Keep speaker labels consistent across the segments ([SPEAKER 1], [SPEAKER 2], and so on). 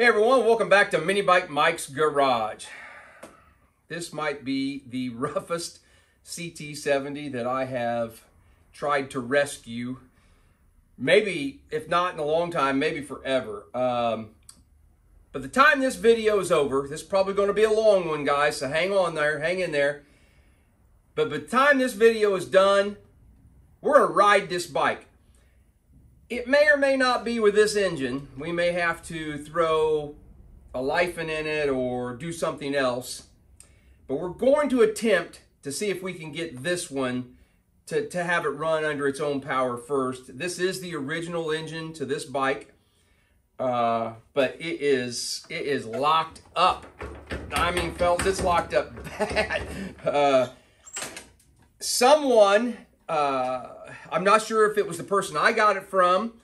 [SPEAKER 1] Hey everyone, welcome back to Mini Bike Mike's Garage. This might be the roughest CT70 that I have tried to rescue. Maybe, if not in a long time, maybe forever. Um, but the time this video is over, this is probably going to be a long one, guys, so hang on there, hang in there. But by the time this video is done, we're going to ride this bike. It may or may not be with this engine. We may have to throw a Lifan in it or do something else. But we're going to attempt to see if we can get this one to, to have it run under its own power first. This is the original engine to this bike. Uh, but it is it is locked up. I mean, fellas, it's locked up bad. Uh, someone uh, I'm not sure if it was the person I got it from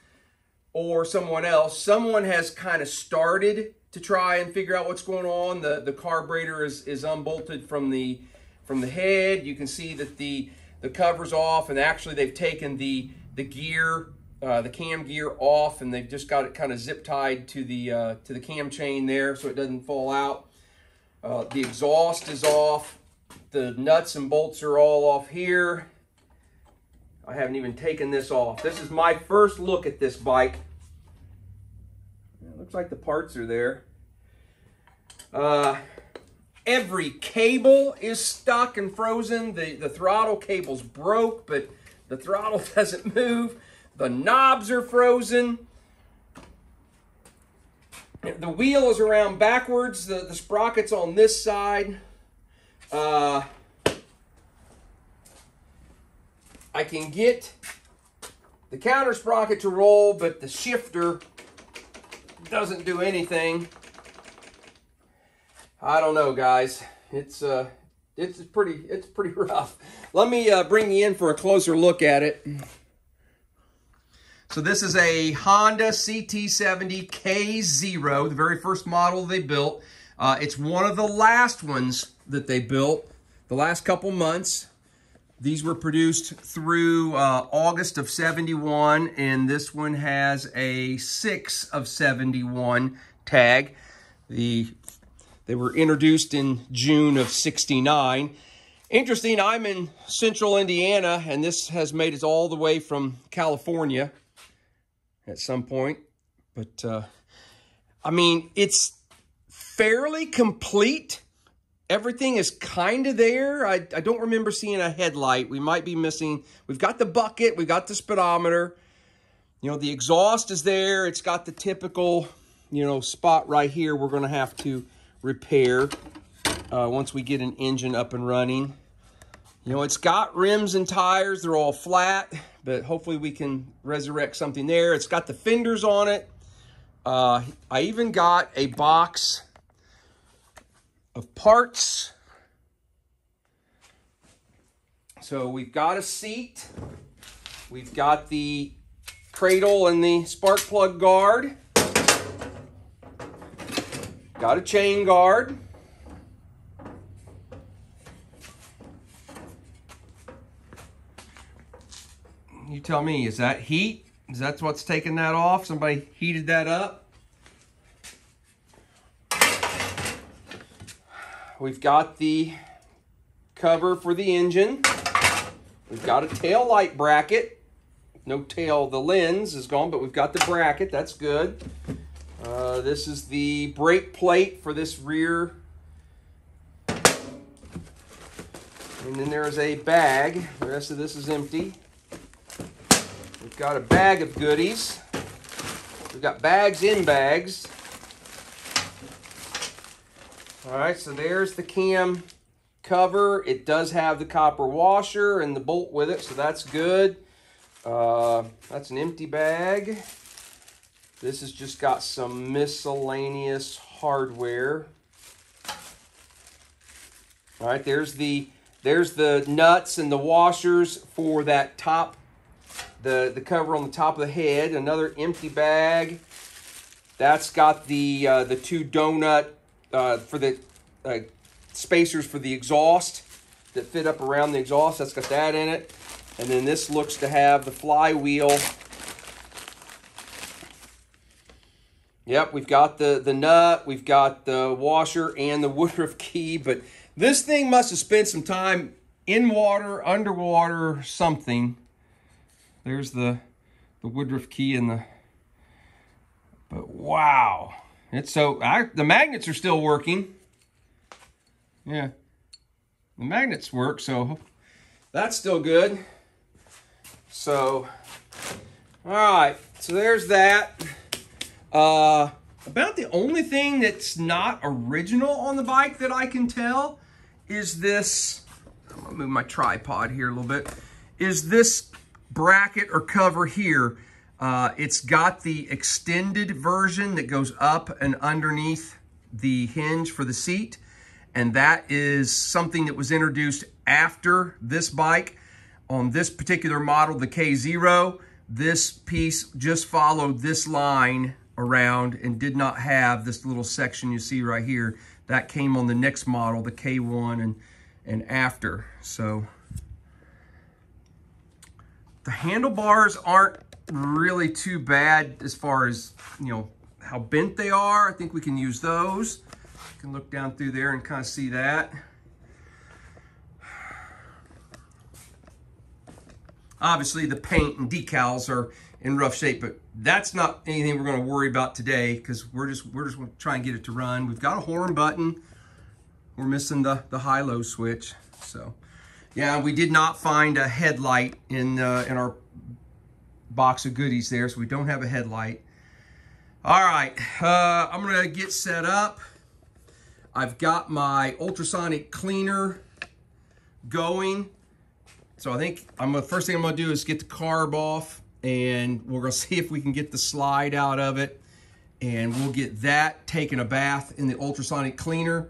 [SPEAKER 1] or someone else. Someone has kind of started to try and figure out what's going on. The the carburetor is is unbolted from the from the head. You can see that the the cover's off, and actually they've taken the the gear, uh, the cam gear off, and they've just got it kind of zip tied to the uh, to the cam chain there, so it doesn't fall out. Uh, the exhaust is off. The nuts and bolts are all off here. I haven't even taken this off. This is my first look at this bike. It looks like the parts are there. Uh, every cable is stuck and frozen. The, the throttle cable's broke, but the throttle doesn't move. The knobs are frozen. The wheel is around backwards. The, the sprocket's on this side. Uh, I can get the counter sprocket to roll, but the shifter doesn't do anything. I don't know, guys. It's uh, it's pretty, it's pretty rough. Let me uh, bring you in for a closer look at it. So this is a Honda CT70 K0, the very first model they built. Uh, it's one of the last ones that they built, the last couple months. These were produced through uh, August of 71, and this one has a 6 of 71 tag. The They were introduced in June of 69. Interesting, I'm in central Indiana, and this has made it all the way from California at some point. But, uh, I mean, it's fairly complete everything is kind of there. I, I don't remember seeing a headlight. We might be missing. We've got the bucket. We've got the speedometer. You know, the exhaust is there. It's got the typical, you know, spot right here we're going to have to repair uh, once we get an engine up and running. You know, it's got rims and tires. They're all flat, but hopefully we can resurrect something there. It's got the fenders on it. Uh, I even got a box of parts. So we've got a seat. We've got the cradle and the spark plug guard. Got a chain guard. You tell me, is that heat? Is that what's taking that off? Somebody heated that up? We've got the cover for the engine. We've got a tail light bracket. No tail, the lens is gone, but we've got the bracket. That's good. Uh, this is the brake plate for this rear. And then there's a bag. The rest of this is empty. We've got a bag of goodies. We've got bags in bags. All right, so there's the cam cover. It does have the copper washer and the bolt with it, so that's good. Uh, that's an empty bag. This has just got some miscellaneous hardware. All right, there's the there's the nuts and the washers for that top, the, the cover on the top of the head. Another empty bag. That's got the uh, the two donut uh, for the uh, spacers for the exhaust that fit up around the exhaust. That's got that in it. And then this looks to have the flywheel Yep, we've got the, the nut, we've got the washer and the Woodruff key, but this thing must have spent some time in water, underwater, something. There's the, the Woodruff key and the, but wow. It's so, I, the magnets are still working. Yeah, the magnets work, so that's still good. So, all right, so there's that. Uh, about the only thing that's not original on the bike that I can tell is this, I'm gonna move my tripod here a little bit, is this bracket or cover here. Uh, it's got the extended version that goes up and underneath the hinge for the seat. And that is something that was introduced after this bike. On this particular model, the K0, this piece just followed this line around and did not have this little section you see right here. That came on the next model, the K1 and, and after. So the handlebars aren't really too bad as far as, you know, how bent they are. I think we can use those. You can look down through there and kind of see that. Obviously the paint and decals are in rough shape, but that's not anything we're going to worry about today because we're just we're just going to try and get it to run. We've got a horn button. We're missing the the high-low switch. So, yeah, we did not find a headlight in uh, in our box of goodies there, so we don't have a headlight. All right, uh, I'm to get set up. I've got my ultrasonic cleaner going. So I think I'm the first thing I'm to do is get the carb off and we're gonna see if we can get the slide out of it and we'll get that taken a bath in the ultrasonic cleaner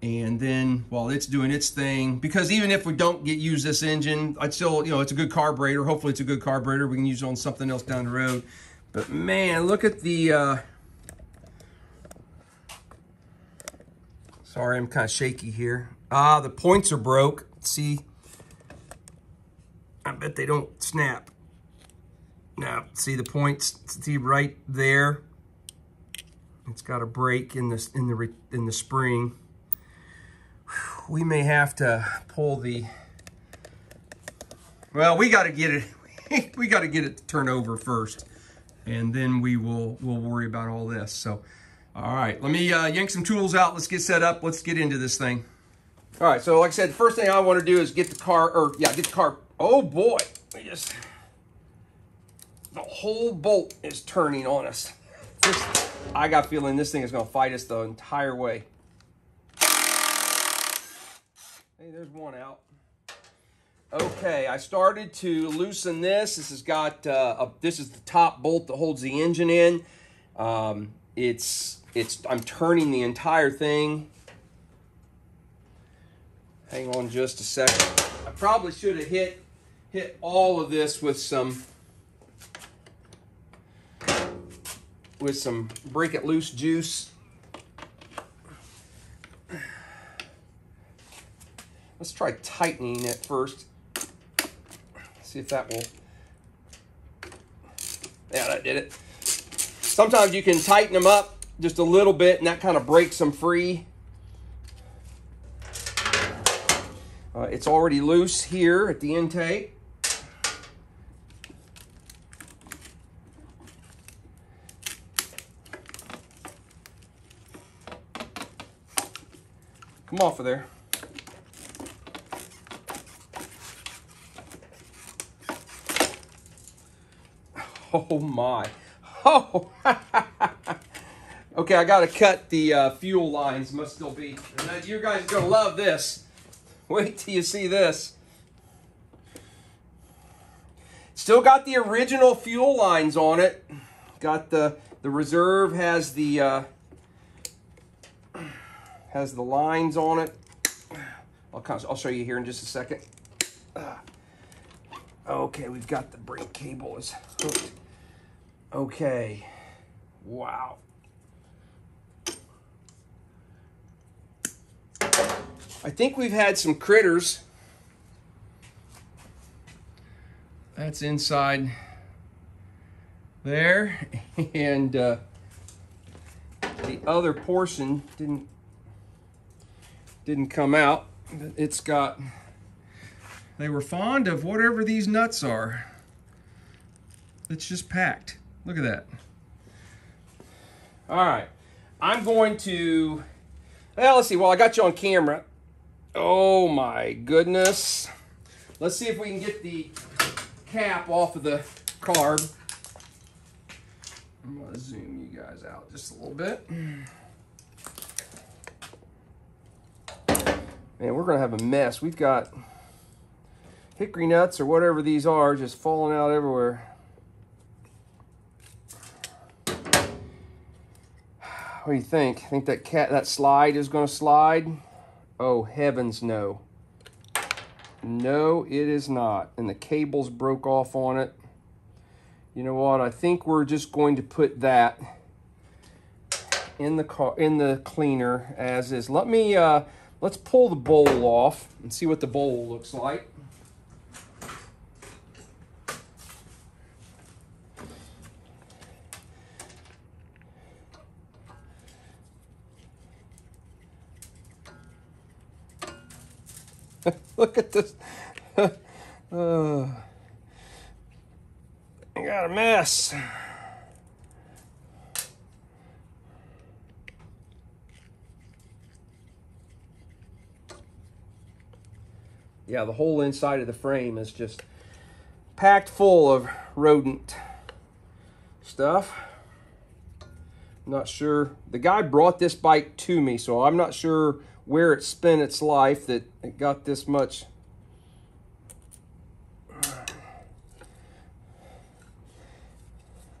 [SPEAKER 1] and then while it's doing its thing because even if we don't get use this engine I'd still you know it's a good carburetor. Hopefully it's a good carburetor. We can use it on something else down the road. But man look at the uh sorry I'm kind of shaky here. Ah the points are broke. See? I bet they don't snap. Now, see the points, see right there? It's got a break in the, in the, in the spring. We may have to pull the, well, we got to get it, we got to get it to turn over first. And then we will, we'll worry about all this. So, all right, let me uh, yank some tools out. Let's get set up. Let's get into this thing. All right, so like I said, the first thing I want to do is get the car, or yeah, get the car. Oh boy, me just the whole bolt is turning on us. This, I got feeling this thing is going to fight us the entire way. Hey, there's one out. Okay, I started to loosen this. This has got uh, a, this is the top bolt that holds the engine in. Um, it's it's I'm turning the entire thing. Hang on just a second. I probably should have hit hit all of this with some with some break it loose juice. Let's try tightening it first. See if that will. Yeah, that did it. Sometimes you can tighten them up just a little bit and that kind of breaks them free. Uh, it's already loose here at the intake. Come off of there. Oh my. Oh. okay, I got to cut the uh, fuel lines. Must still be. You guys going to love this. Wait till you see this. Still got the original fuel lines on it. Got the, the reserve has the, uh, has the lines on it. I'll, I'll show you here in just a second. Okay, we've got the brake cable is hooked. Okay, wow. I think we've had some critters. That's inside there. And uh, the other portion didn't didn't come out. It's got, they were fond of whatever these nuts are. It's just packed. Look at that. All right, I'm going to, well, let's see, well, I got you on camera. Oh my goodness. Let's see if we can get the cap off of the carb. I'm gonna zoom you guys out just a little bit. Man, we're gonna have a mess. We've got hickory nuts or whatever these are just falling out everywhere. What do you think? Think that cat that slide is gonna slide? Oh heavens no. No, it is not. And the cables broke off on it. You know what? I think we're just going to put that in the car in the cleaner as is. Let me uh Let's pull the bowl off and see what the bowl looks like. Look at this. I got a mess. yeah, the whole inside of the frame is just packed full of rodent stuff. I'm not sure. The guy brought this bike to me, so I'm not sure where it spent its life that it got this much.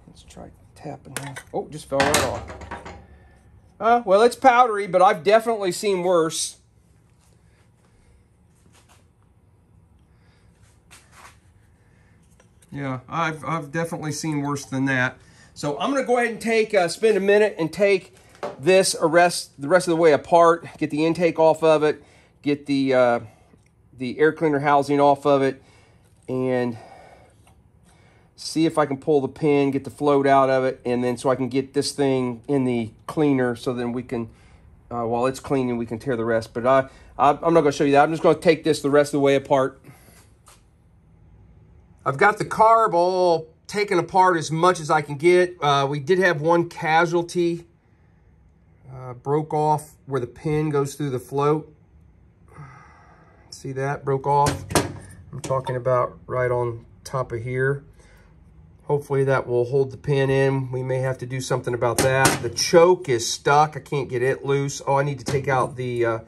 [SPEAKER 1] Let's try tapping. Oh, just fell right off. Uh, well, it's powdery, but I've definitely seen worse. Yeah, I've, I've definitely seen worse than that. So I'm going to go ahead and take, uh, spend a minute and take this arrest the rest of the way apart, get the intake off of it, get the, uh, the air cleaner housing off of it, and see if I can pull the pin, get the float out of it, and then so I can get this thing in the cleaner so then we can, uh, while it's cleaning, we can tear the rest. But I, I, I'm not going to show you that. I'm just going to take this the rest of the way apart. I've got the carb all taken apart as much as I can get. Uh, we did have one casualty. Uh, broke off where the pin goes through the float. See that? Broke off. I'm talking about right on top of here. Hopefully that will hold the pin in. We may have to do something about that. The choke is stuck. I can't get it loose. Oh, I need to take out the uh,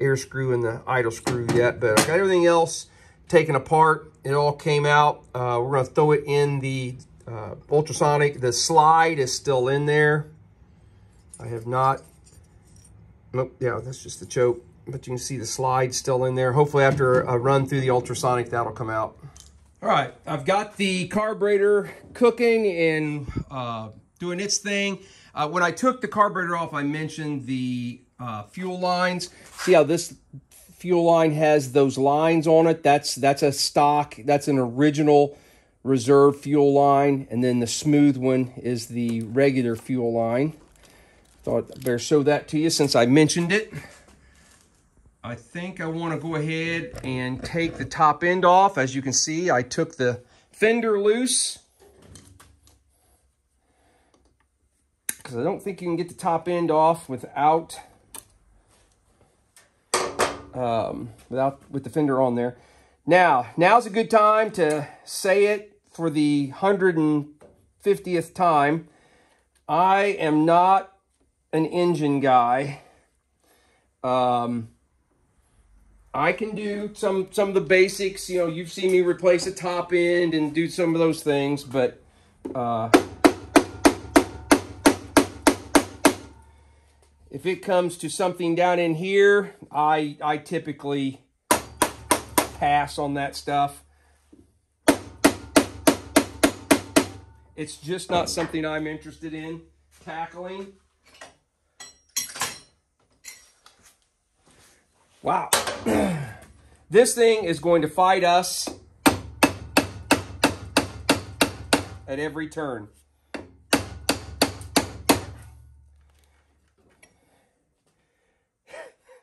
[SPEAKER 1] air screw and the idle screw yet, but I've got everything else taken apart. It all came out. Uh, we're going to throw it in the uh, ultrasonic. The slide is still in there. I have not. Nope, yeah, that's just the choke. But you can see the slide still in there. Hopefully after a run through the ultrasonic, that'll come out. All right, I've got the carburetor cooking and uh, doing its thing. Uh, when I took the carburetor off, I mentioned the uh, fuel lines. See how this fuel line has those lines on it. That's that's a stock. That's an original reserve fuel line. And then the smooth one is the regular fuel line. Thought I'd better show that to you since I mentioned it. I think I want to go ahead and take the top end off. As you can see, I took the fender loose. Because I don't think you can get the top end off without um, without with the fender on there. Now, now's a good time to say it for the 150th time. I am not an engine guy. Um, I can do some some of the basics. You know, you've seen me replace a top end and do some of those things, but uh, If it comes to something down in here, I, I typically pass on that stuff. It's just not something I'm interested in tackling. Wow. this thing is going to fight us at every turn.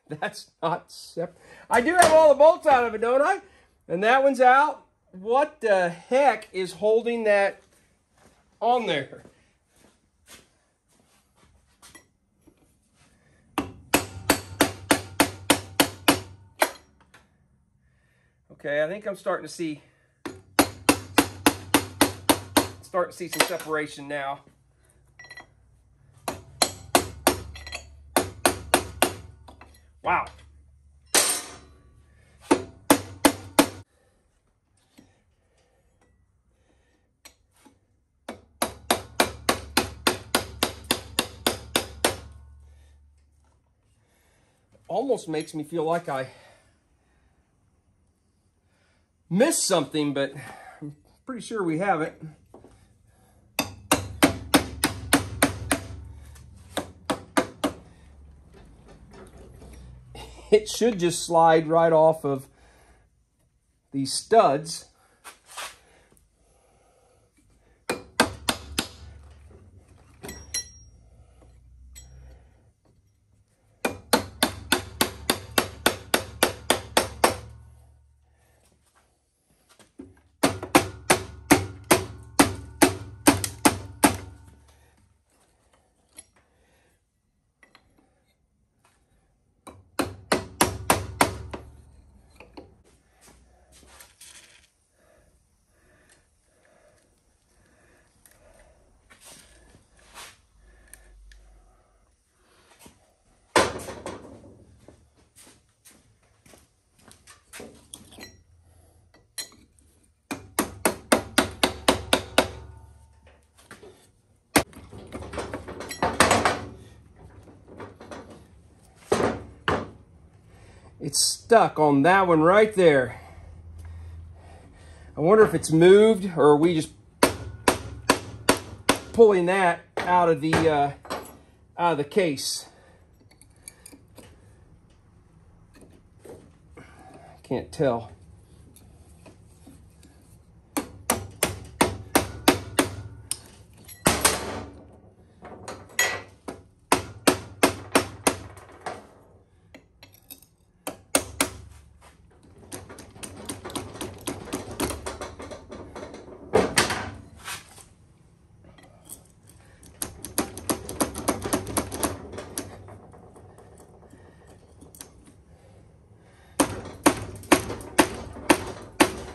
[SPEAKER 1] That's not separate. I do have all the bolts out of it, don't I? And that one's out. What the heck is holding that on there? Okay, I think I'm starting to see starting to see some separation now. Wow. Almost makes me feel like I missed something, but I'm pretty sure we haven't. it should just slide right off of these studs. Stuck on that one right there. I wonder if it's moved or are we just pulling that out of the uh, out of the case. Can't tell.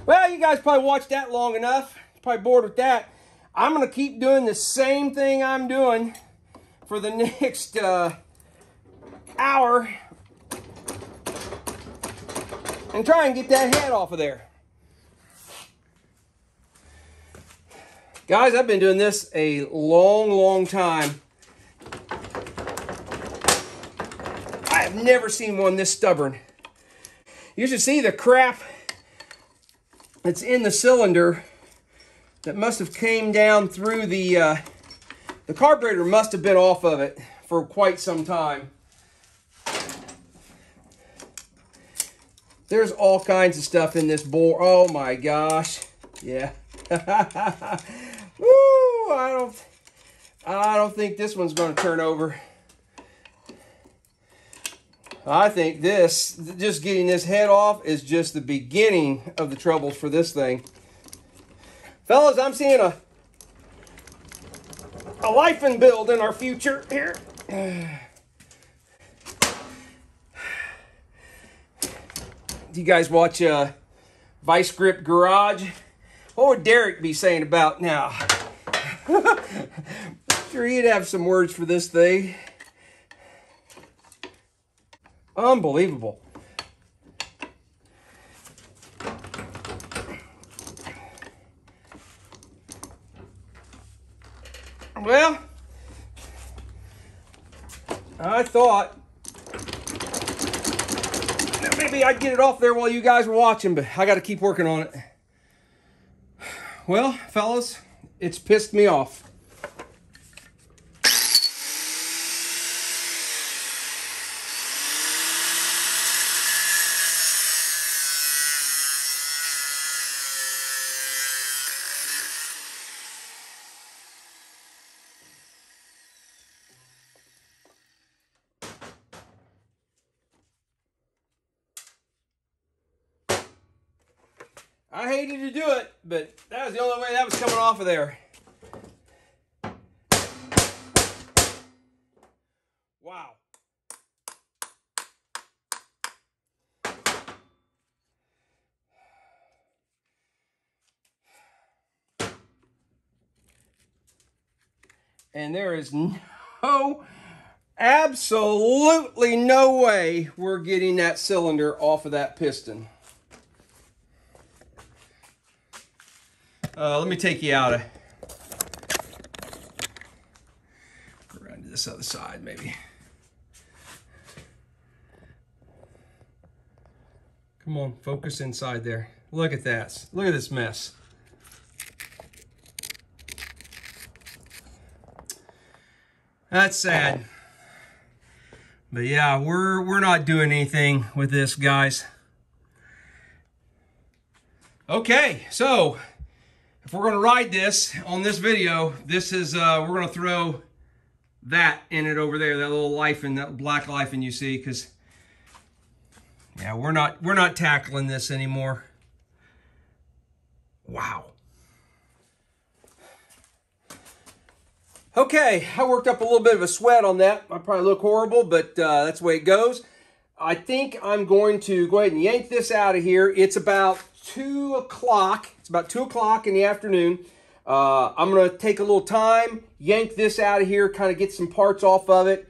[SPEAKER 1] Well, you guys probably watched that long enough. Probably bored with that. I'm going to keep doing the same thing I'm doing for the next uh, hour and try and get that head off of there. Guys, I've been doing this a long, long time. I have never seen one this stubborn. You should see the crap that's in the cylinder that must have came down through the, uh, the carburetor must have been off of it for quite some time. There's all kinds of stuff in this bore. Oh my gosh. Yeah. Woo, I don't I don't think this one's going to turn over. I think this, just getting this head off is just the beginning of the troubles for this thing. Fellas, I'm seeing a, a Lifan build in our future here. Do you guys watch uh, Vice Grip Garage? What would Derek be saying about now? sure he'd have some words for this thing. Unbelievable. Well, I thought maybe I'd get it off there while you guys were watching, but I got to keep working on it. Well, fellas, it's pissed me off. But that was the only way that was coming off of there. Wow. And there is no, absolutely no way we're getting that cylinder off of that piston. Uh, let me take you out of, around to this other side maybe. Come on, focus inside there. Look at that. Look at this mess. That's sad. But yeah, we're we're not doing anything with this, guys. Okay, so if we're gonna ride this on this video, this is uh, we're gonna throw that in it over there, that little Lifan that black life and you see, because yeah, we're not we're not tackling this anymore. Wow. Okay, I worked up a little bit of a sweat on that. I probably look horrible, but uh, that's the way it goes. I think I'm going to go ahead and yank this out of here. It's about 2 o'clock. It's about 2 o'clock in the afternoon. Uh, I'm going to take a little time, yank this out of here, kind of get some parts off of it.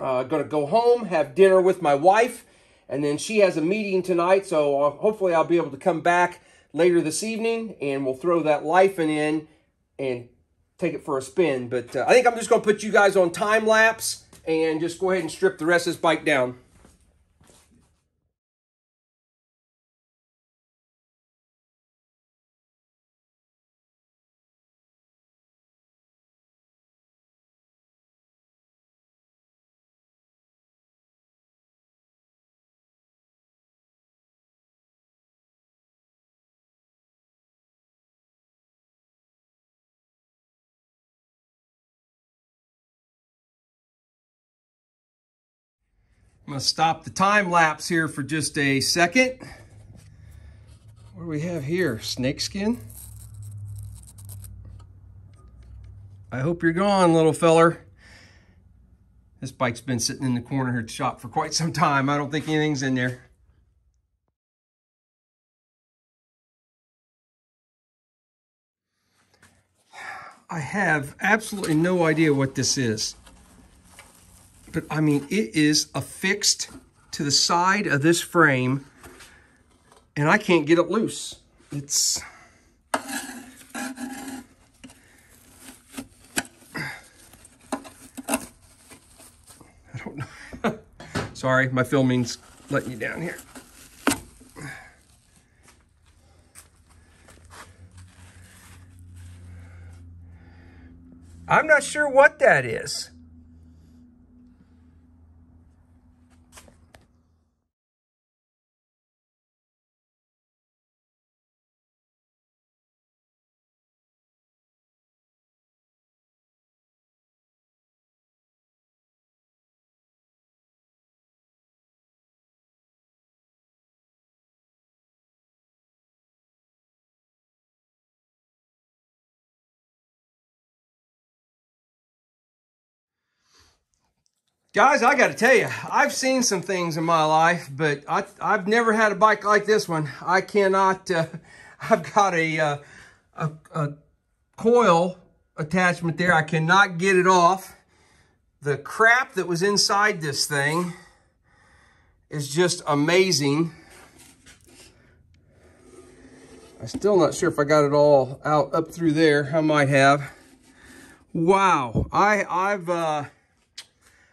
[SPEAKER 1] Uh, going to go home, have dinner with my wife, and then she has a meeting tonight, so uh, hopefully I'll be able to come back later this evening, and we'll throw that Lifan in and take it for a spin. But uh, I think I'm just going to put you guys on time lapse and just go ahead and strip the rest of this bike down. I'm going to stop the time lapse here for just a second. What do we have here? Snakeskin? I hope you're gone, little feller. This bike's been sitting in the corner here shop for quite some time. I don't think anything's in there. I have absolutely no idea what this is but I mean, it is affixed to the side of this frame and I can't get it loose. It's... I don't know. Sorry, my filming's letting you down here. I'm not sure what that is. Guys, I got to tell you, I've seen some things in my life, but I, have never had a bike like this one. I cannot, uh, I've got a, uh, a, a coil attachment there. I cannot get it off. The crap that was inside this thing is just amazing. I'm still not sure if I got it all out up through there. I might have. Wow. I, I've, uh,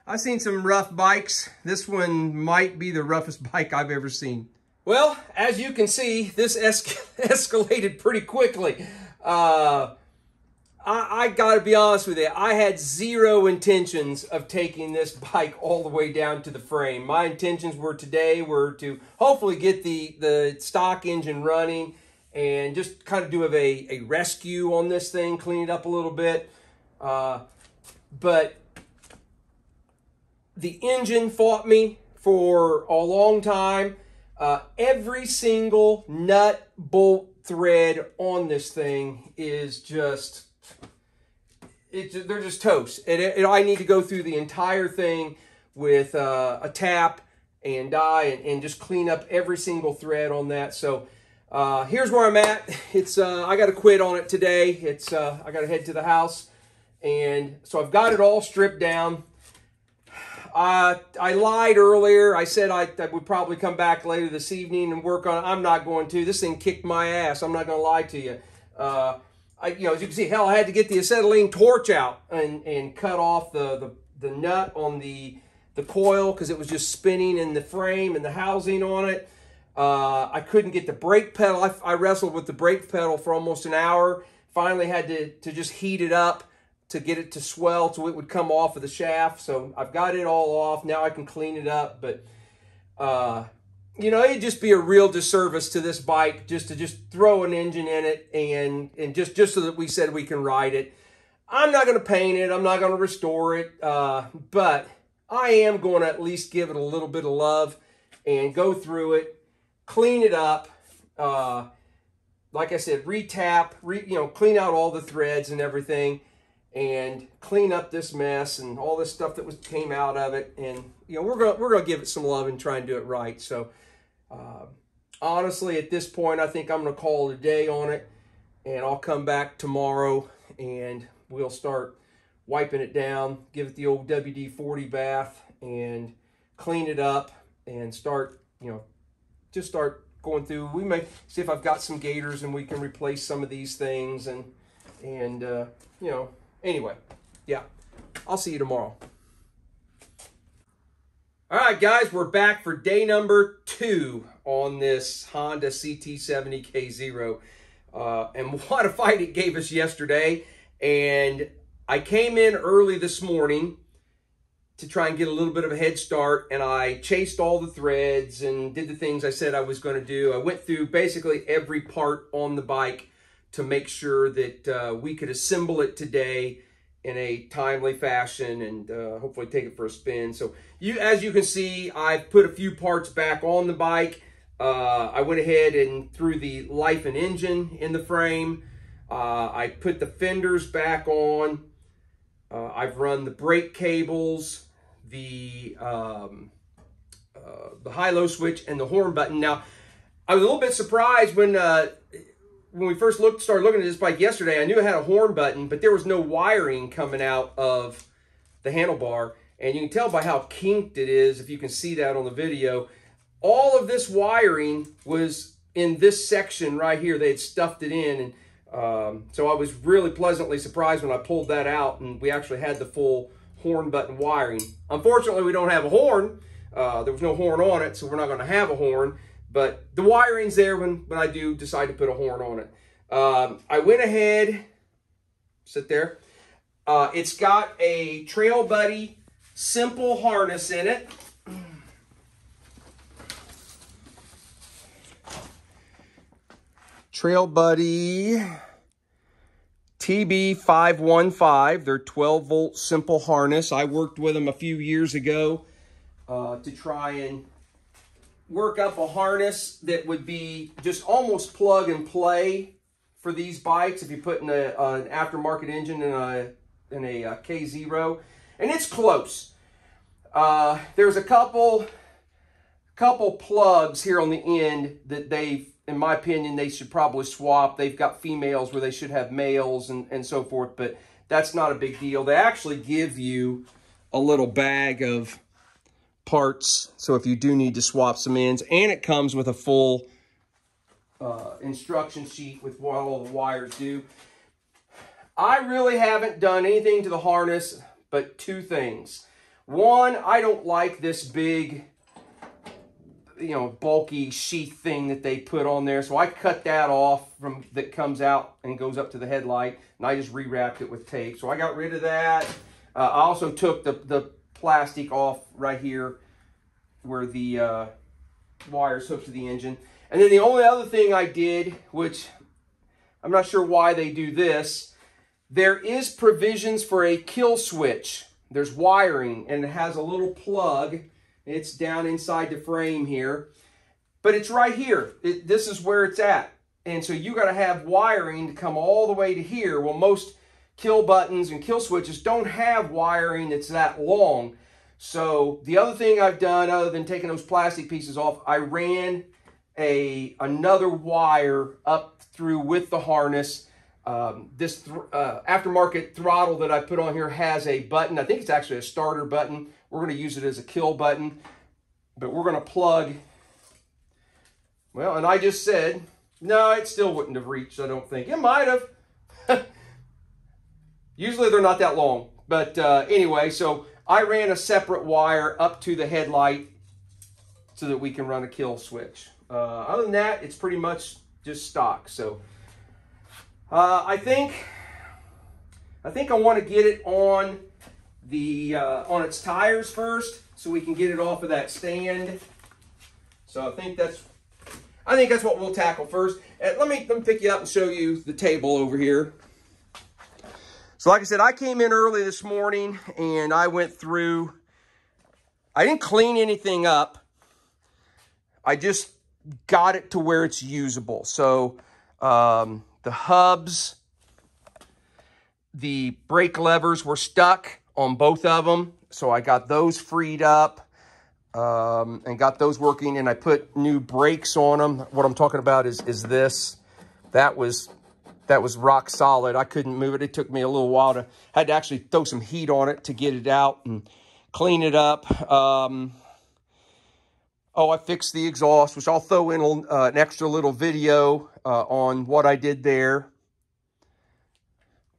[SPEAKER 1] I've seen some rough bikes. This one might be the roughest bike I've ever seen. Well, as you can see, this es escalated pretty quickly. Uh, I, I got to be honest with you. I had zero intentions of taking this bike all the way down to the frame. My intentions were today were to hopefully get the, the stock engine running and just kind of do a, a rescue on this thing, clean it up a little bit. Uh, but the engine fought me for a long time. Uh, every single nut, bolt, thread on this thing is just, it, they're just toast. And it, it, I need to go through the entire thing with uh, a tap and die and, and, just clean up every single thread on that. So uh, here's where I'm at. It's uh, I got to quit on it today. It's uh, I got to head to the house. And so I've got it all stripped down. Uh, I lied earlier. I said I, I, would probably come back later this evening and work on it. I'm not going to. This thing kicked my ass. I'm not going to lie to you. Uh, I, you know, as you can see, hell, I had to get the acetylene torch out and, and cut off the, the, the nut on the, the coil because it was just spinning in the frame and the housing on it. Uh, I couldn't get the brake pedal. I, I wrestled with the brake pedal for almost an hour. Finally had to, to just heat it up to get it to swell so it would come off of the shaft. So I've got it all off. Now I can clean it up. But, uh, you know, it'd just be a real disservice to this bike just to just throw an engine in it and, and just, just so that we said we can ride it. I'm not going to paint it. I'm not going to restore it. Uh, but I am going to at least give it a little bit of love and go through it, clean it up. Uh, like I said, retap, re, you know, clean out all the threads and everything and clean up this mess and all this stuff that was came out of it. And you know, we're gonna we're gonna give it some love and try and do it right. So uh, honestly, at this point, I think I'm gonna call it a day on it, and I'll come back tomorrow and we'll start wiping it down, give it the old WD-40 bath, and clean it up and start you know just start going through. We may see if I've got some gators and we can replace some of these things and and uh, you know Anyway, yeah, I'll see you tomorrow. All right, guys, we're back for day number two on this Honda CT70K0. Uh, and what a fight it gave us yesterday. And I came in early this morning to try and get a little bit of a head start. And I chased all the threads and did the things I said I was going to do. I went through basically every part on the bike to make sure that uh, we could assemble it today in a timely fashion and uh, hopefully take it for a spin. So you, as you can see, I've put a few parts back on the bike. Uh, I went ahead and threw the Lifan engine in the frame. Uh, I put the fenders back on. Uh, I've run the brake cables, the um, uh, the high-low switch, and the horn button. Now, I was a little bit surprised when uh, when we first looked, started looking at this bike yesterday, I knew it had a horn button, but there was no wiring coming out of the handlebar. And you can tell by how kinked it is, if you can see that on the video. All of this wiring was in this section right here. They had stuffed it in. And um, so I was really pleasantly surprised when I pulled that out and we actually had the full horn button wiring. Unfortunately, we don't have a horn. Uh, there was no horn on it, so we're not going to have a horn. But the wiring's there when, when I do decide to put a horn on it. Um, I went ahead, sit there. Uh, it's got a Trail Buddy simple harness in it. Trail Buddy TB515, They're 12 volt simple harness. I worked with them a few years ago uh, to try and work up a harness that would be just almost plug and play for these bikes if you put in a, an aftermarket engine in a, in a, a uh, K0. And it's close. Uh, there's a couple, couple plugs here on the end that they've, in my opinion, they should probably swap. They've got females where they should have males and, and so forth, but that's not a big deal. They actually give you a little bag of parts. So if you do need to swap some ends, and it comes with a full uh, instruction sheet with what all the wires do. I really haven't done anything to the harness but two things. One, I don't like this big, you know, bulky sheath thing that they put on there. So I cut that off from that comes out and goes up to the headlight. And I just rewrapped it with tape. So I got rid of that. Uh, I also took the, the plastic off right here where the uh, wires hook to the engine. And then the only other thing I did, which I'm not sure why they do this, there is provisions for a kill switch. There's wiring and it has a little plug. It's down inside the frame here. but it's right here. It, this is where it's at. And so you got to have wiring to come all the way to here. Well, most kill buttons and kill switches don't have wiring that's that long. So the other thing I've done, other than taking those plastic pieces off, I ran a another wire up through with the harness. Um, this th uh, aftermarket throttle that I put on here has a button. I think it's actually a starter button. We're going to use it as a kill button. But we're going to plug. Well, and I just said, no, it still wouldn't have reached, I don't think. It might have. Usually they're not that long. But uh, anyway, so I ran a separate wire up to the headlight so that we can run a kill switch. Uh, other than that, it's pretty much just stock. So uh, I think I think I want to get it on the uh, on its tires first, so we can get it off of that stand. So I think that's I think that's what we'll tackle first. And let me let me pick you up and show you the table over here. So like I said, I came in early this morning and I went through. I didn't clean anything up. I just got it to where it's usable. So um, the hubs, the brake levers were stuck on both of them. So I got those freed up um, and got those working. And I put new brakes on them. What I'm talking about is, is this. That was that was rock solid. I couldn't move it. It took me a little while to, had to actually throw some heat on it to get it out and clean it up. Um, Oh, I fixed the exhaust, which I'll throw in uh, an extra little video uh, on what I did there.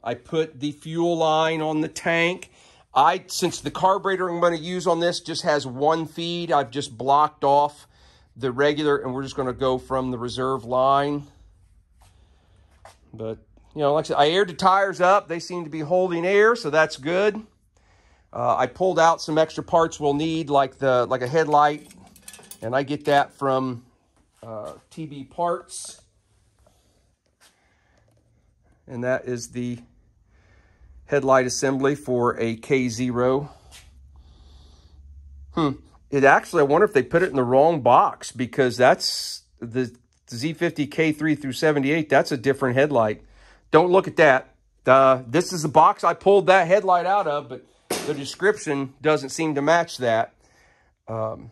[SPEAKER 1] I put the fuel line on the tank. I, since the carburetor I'm going to use on this just has one feed, I've just blocked off the regular, and we're just going to go from the reserve line. But, you know, like I said, I aired the tires up. They seem to be holding air, so that's good. Uh, I pulled out some extra parts we'll need, like the like a headlight and I get that from uh, TB Parts. And that is the headlight assembly for a K0. Hmm. It actually, I wonder if they put it in the wrong box because that's the Z50 K3 through 78. That's a different headlight. Don't look at that. Uh, this is the box I pulled that headlight out of, but the description doesn't seem to match that. Um,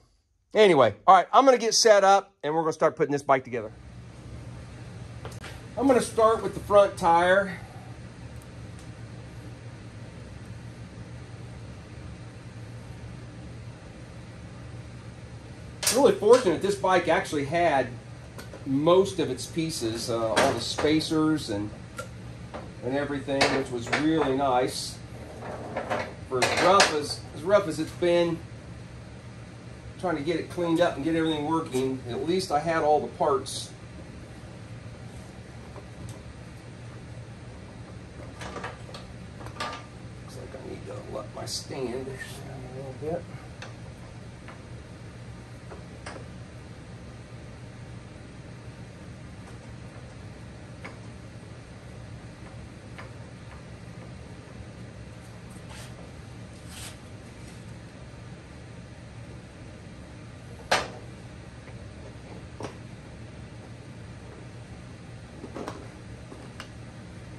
[SPEAKER 1] Anyway, all right, I'm going to get set up and we're going to start putting this bike together. I'm going to start with the front tire. Really fortunate this bike actually had most of its pieces, uh, all the spacers and and everything, which was really nice. For as rough as, as rough as it's been, trying to get it cleaned up and get everything working. At least I had all the parts. Looks like I need to let my stand a little bit.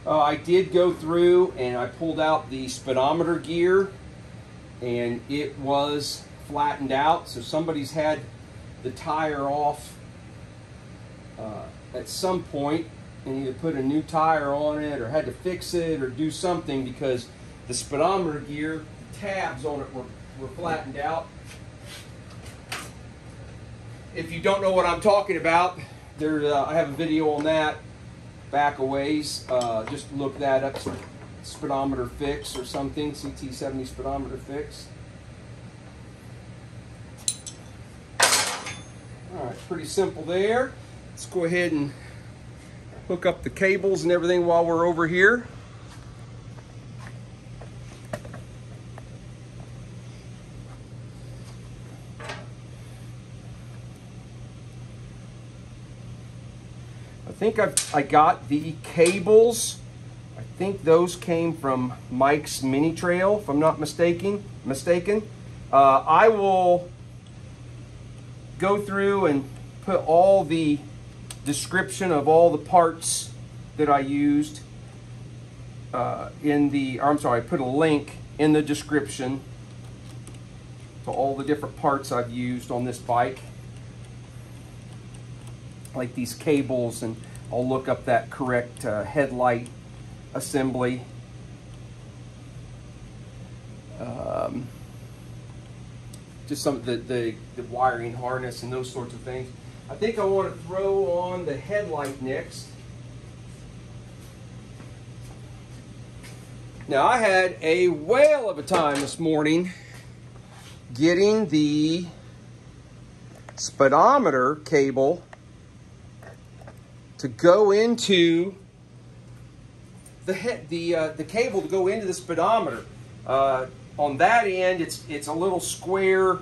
[SPEAKER 1] Uh, I did go through and I pulled out the speedometer gear and it was flattened out. So somebody's had the tire off uh, at some point and either put a new tire on it or had to fix it or do something because the speedometer gear the tabs on it were, were flattened out. If you don't know what I'm talking about, there uh, I have a video on that back a ways. Uh, just look that up, speedometer fix or something, CT70 speedometer fix. All right, pretty simple there. Let's go ahead and hook up the cables and everything while we're over here. Think I've, I got the cables. I think those came from Mike's Mini Trail, if I'm not mistaken. Mistaken. Uh, I will go through and put all the description of all the parts that I used uh, in the, I'm sorry, I put a link in the description to all the different parts I've used on this bike. Like these cables and I'll look up that correct uh, headlight assembly. Um, just some of the, the, the wiring harness and those sorts of things. I think I want to throw on the headlight next. Now I had a whale of a time this morning getting the speedometer cable to go into the the uh, the cable to go into the speedometer. Uh, on that end, it's it's a little square.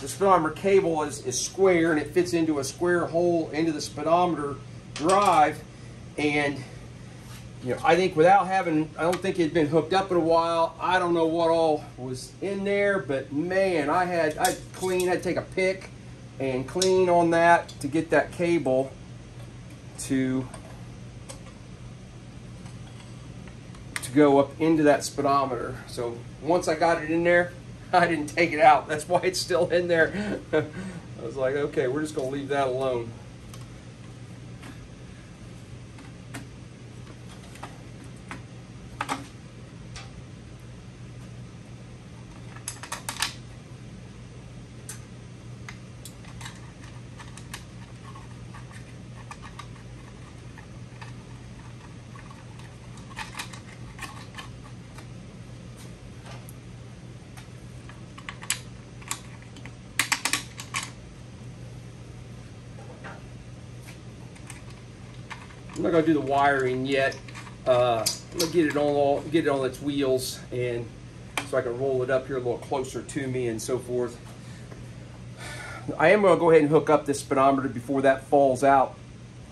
[SPEAKER 1] The speedometer cable is, is square and it fits into a square hole into the speedometer drive. And you know, I think without having, I don't think it had been hooked up in a while. I don't know what all was in there, but man, I had, I clean, I had to take a pick and clean on that to get that cable to, to go up into that speedometer. So once I got it in there, I didn't take it out. That's why it's still in there. I was like, okay, we're just gonna leave that alone. Not gonna do the wiring yet. Uh, I'm gonna get it on all, get it on its wheels, and so I can roll it up here a little closer to me and so forth. I am gonna go ahead and hook up this speedometer before that falls out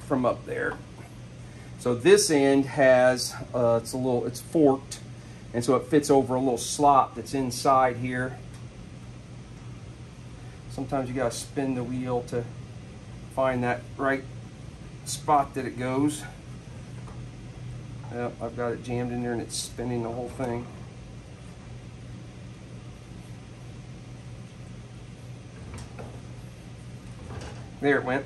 [SPEAKER 1] from up there. So this end has, uh, it's a little, it's forked, and so it fits over a little slot that's inside here. Sometimes you gotta spin the wheel to find that right spot that it goes. Yep, I've got it jammed in there and it's spinning the whole thing. There it went.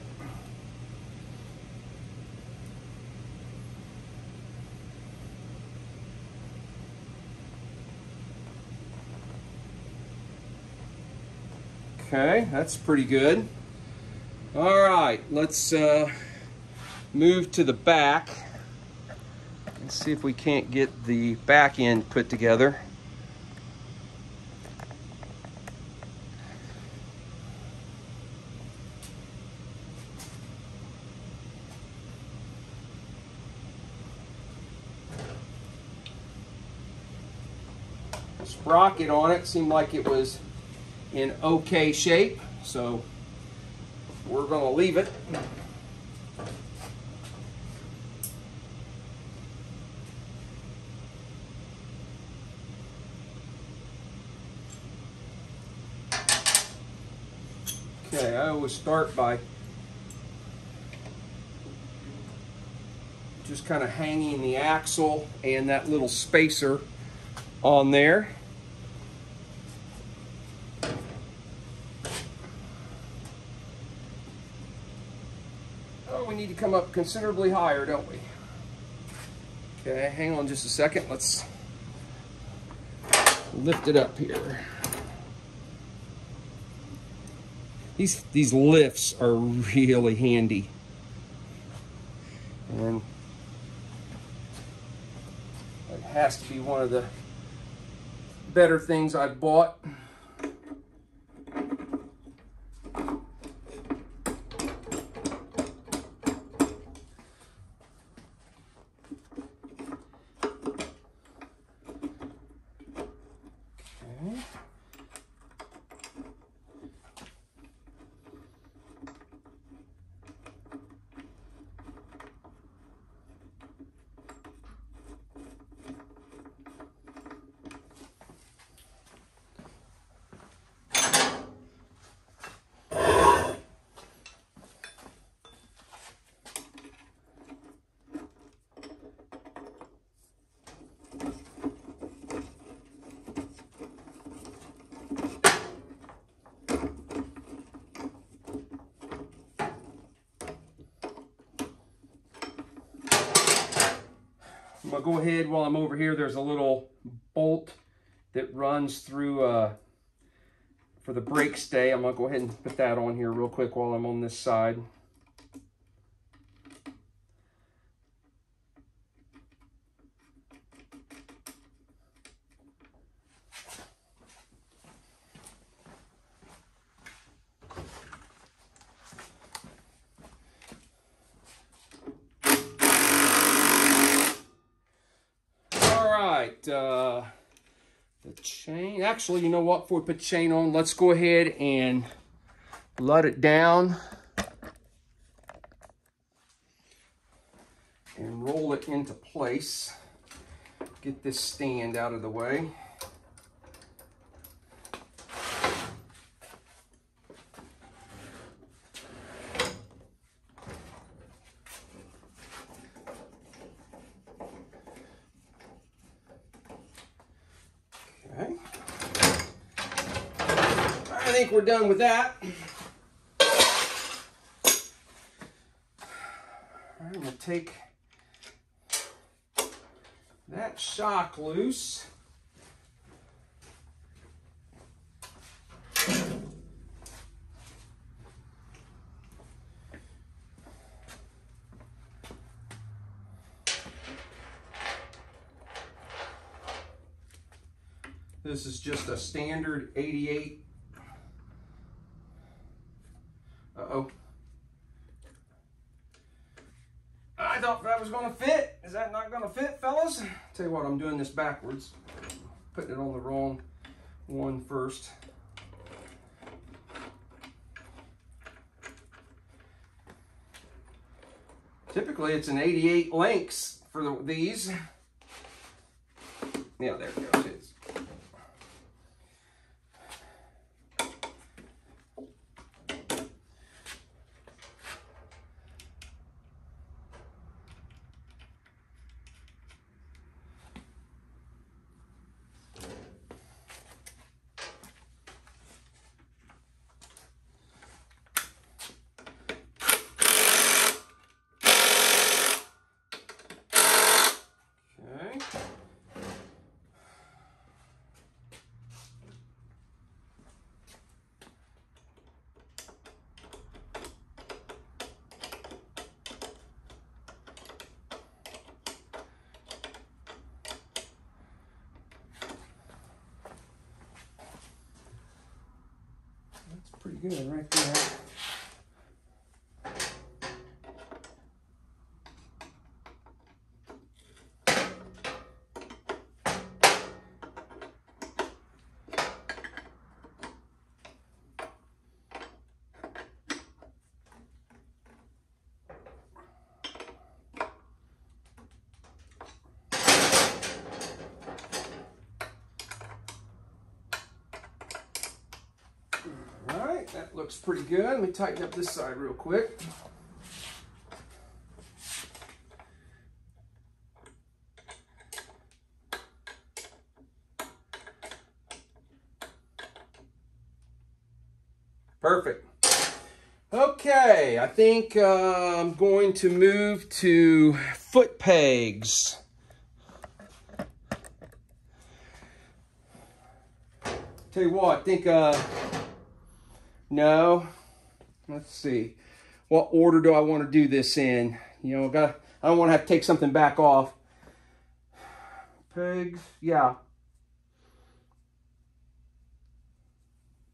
[SPEAKER 1] Okay, that's pretty good. All right, let's uh, move to the back and see if we can't get the back end put together. Sprocket on it seemed like it was in okay shape, so we're going to leave it. Okay, I always start by just kind of hanging the axle and that little spacer on there. Oh, we need to come up considerably higher, don't we? Okay, hang on just a second. Let's lift it up here. These, these lifts are really handy. And it has to be one of the better things I've bought. Go ahead while I'm over here. There's a little bolt that runs through uh, for the brake stay. I'm gonna go ahead and put that on here real quick while I'm on this side. uh, the chain. Actually, you know what? Before we put the chain on, let's go ahead and let it down. And roll it into place. Get this stand out of the way. We're done with that. I'm going to take that shock loose. This is just a standard 88 Uh-oh. I thought that was going to fit. To fit, fellas? Tell you what, I'm doing this backwards. Putting it on the wrong one first. Typically, it's an 88 lengths for the, these. Yeah, there it goes. It's pretty good right there. That looks pretty good. Let me tighten up this side real quick. Perfect. Okay, I think uh, I'm going to move to foot pegs. Tell you what, I think uh, no. Let's see. What order do I want to do this in? You know, got I don't want to have to take something back off. Pegs, yeah.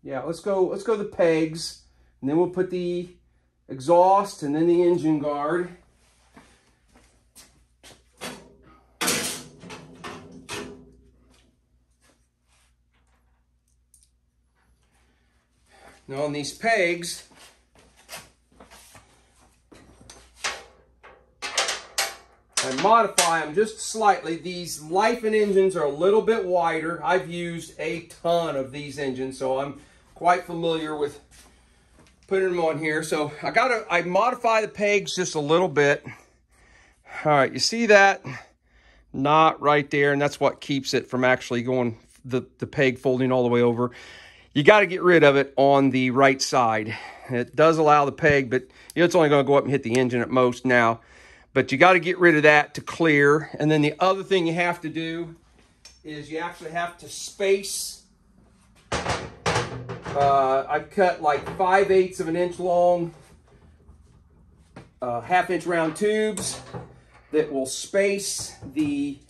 [SPEAKER 1] Yeah, let's go, let's go the pegs. And then we'll put the exhaust and then the engine guard. Now on these pegs, I modify them just slightly. These Lifan engines are a little bit wider. I've used a ton of these engines, so I'm quite familiar with putting them on here. So I gotta, I modify the pegs just a little bit. All right, you see that? knot right there, and that's what keeps it from actually going, the, the peg folding all the way over you got to get rid of it on the right side. It does allow the peg, but it's only going to go up and hit the engine at most now. but you got to get rid of that to clear. And then the other thing you have to do is you actually have to space. Uh, I've cut like 5 eighths of an inch long, uh, half inch round tubes that will space the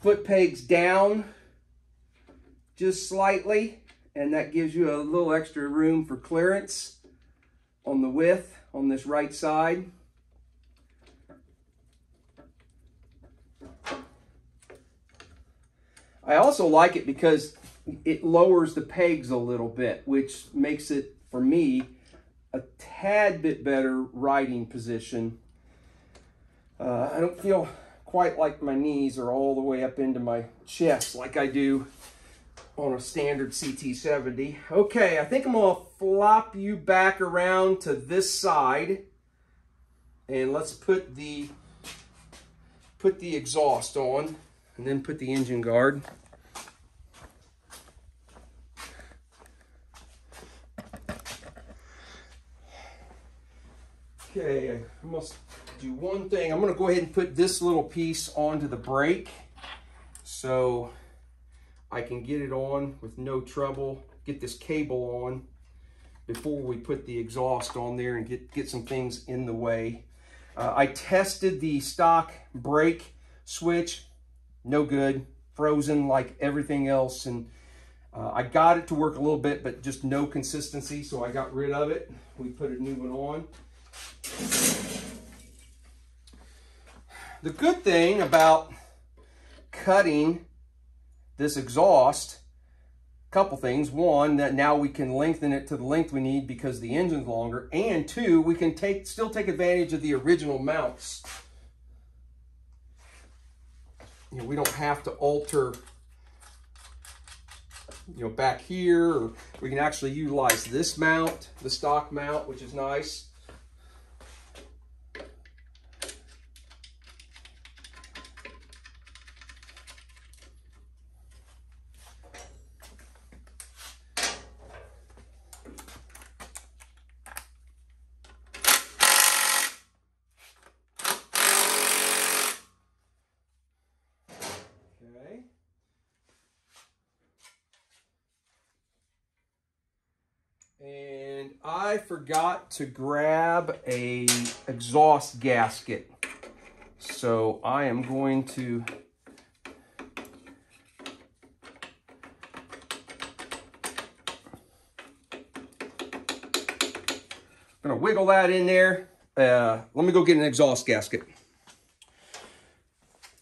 [SPEAKER 1] foot pegs down just slightly. And that gives you a little extra room for clearance on the width on this right side. I also like it because it lowers the pegs a little bit, which makes it, for me, a tad bit better riding position. Uh, I don't feel quite like my knees are all the way up into my chest like I do on a standard CT70. Okay, I think I'm gonna flop you back around to this side and let's put the put the exhaust on and then put the engine guard. Okay, I must do one thing. I'm gonna go ahead and put this little piece onto the brake so I can get it on with no trouble, get this cable on before we put the exhaust on there and get, get some things in the way. Uh, I tested the stock brake switch, no good, frozen like everything else. And uh, I got it to work a little bit, but just no consistency, so I got rid of it. We put a new one on. The good thing about cutting this exhaust, couple things. One, that now we can lengthen it to the length we need because the engine's longer. And two, we can take still take advantage of the original mounts. You know, we don't have to alter you know, back here, we can actually utilize this mount, the stock mount, which is nice. And I forgot to grab a exhaust gasket. So I am going to I'm gonna wiggle that in there. Uh, let me go get an exhaust gasket.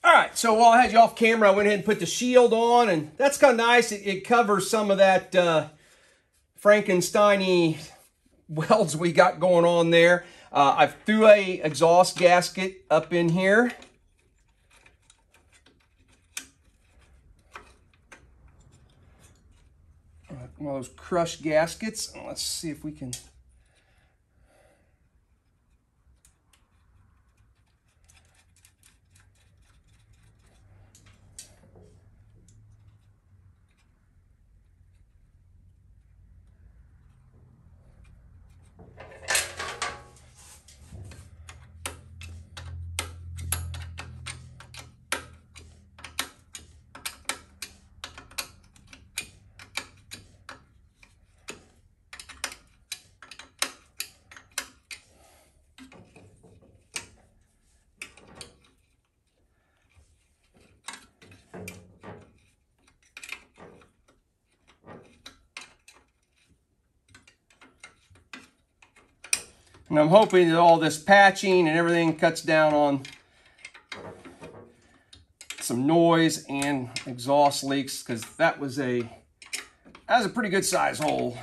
[SPEAKER 1] All right, so while I had you off camera, I went ahead and put the shield on, and that's kind of nice. It, it covers some of that uh, Frankensteiny welds we got going on there. Uh, I've threw a exhaust gasket up in here. One of those crushed gaskets. Let's see if we can I'm hoping that all this patching and everything cuts down on some noise and exhaust leaks because that was a that was a pretty good size hole.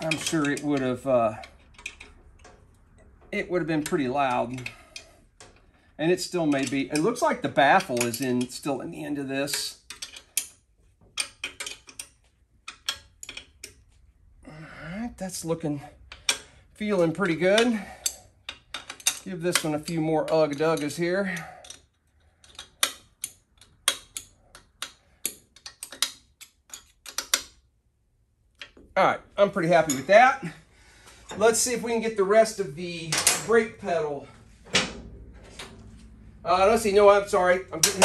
[SPEAKER 1] I'm sure it would have uh, it would have been pretty loud. And it still may be. It looks like the baffle is in still in the end of this. That's looking, feeling pretty good. Give this one a few more ugg duggas here. All right, I'm pretty happy with that. let's see if we can get the rest of the brake pedal. Uh, let's see, no, I'm sorry. I'm getting.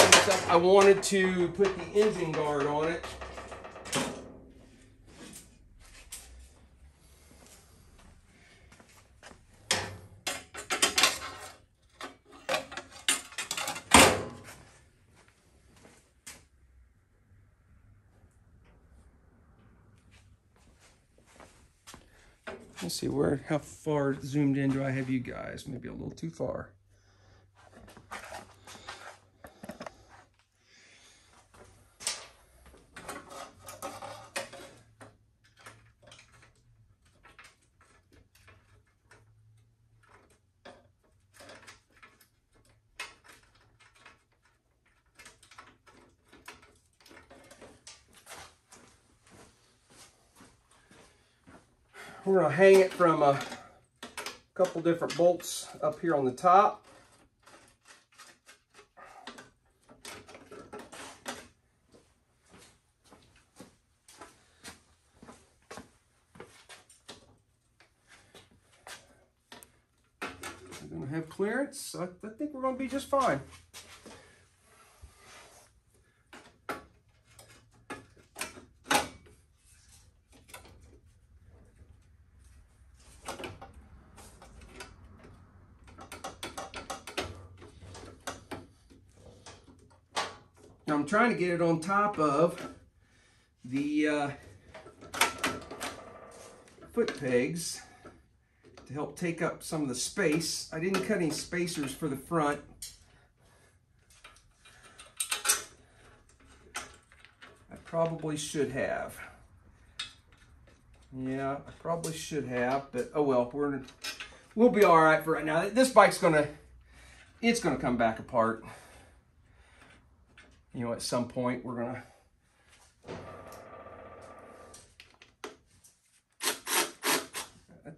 [SPEAKER 1] I wanted to put the engine guard on it. See where, how far zoomed in do I have you guys? Maybe a little too far. Hang it from a couple different bolts up here on the top. We're going to have clearance. I, I think we're going to be just fine. Trying to get it on top of the uh, foot pegs to help take up some of the space. I didn't cut any spacers for the front. I probably should have. Yeah, I probably should have, but oh well, we're we'll be all right for right now. This bike's gonna, it's gonna come back apart you know, at some point we're gonna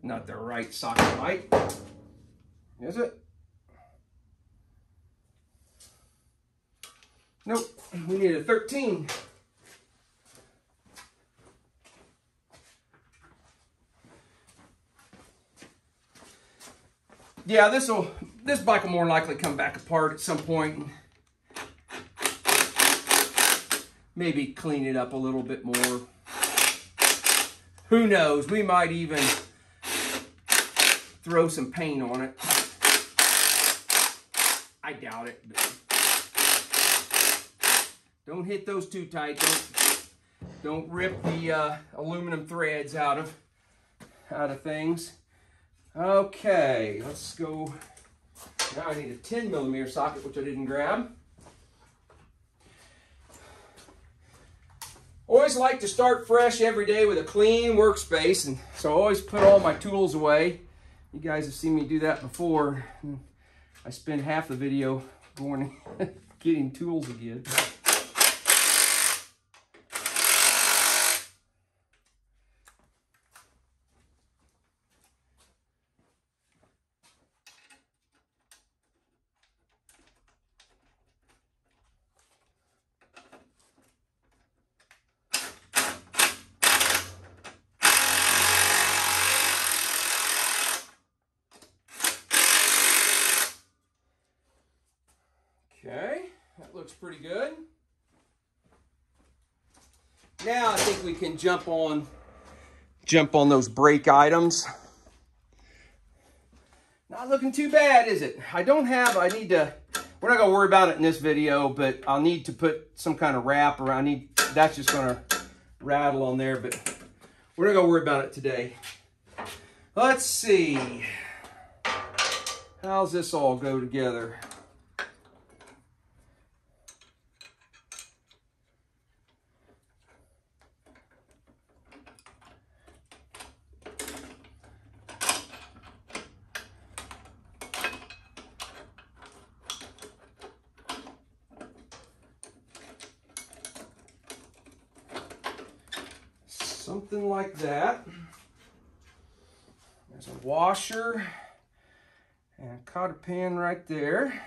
[SPEAKER 1] not the right socket height, is it? Nope, we need a 13. Yeah, this will this bike will more likely come back apart at some point maybe clean it up a little bit more. Who knows? We might even throw some paint on it. I doubt it. don't hit those too tight. Don't, don't rip the uh, aluminum threads out of out of things. Okay, let's go. Now I need a 10 millimeter socket, which I didn't grab. Always like to start fresh every day with a clean workspace, and so I always put all my tools away. You guys have seen me do that before. I spend half the video going getting tools again. looks pretty good. Now I think we can jump on jump on those brake items. Not looking too bad, is it? I don't have, I need to, we're not gonna worry about it in this video, but I'll need to put some kind of wrap around, I need, that's just gonna rattle on there, but we're not gonna worry about it today. Let's see. How's this all go together? something like that. There's a washer and a cotter pin right there.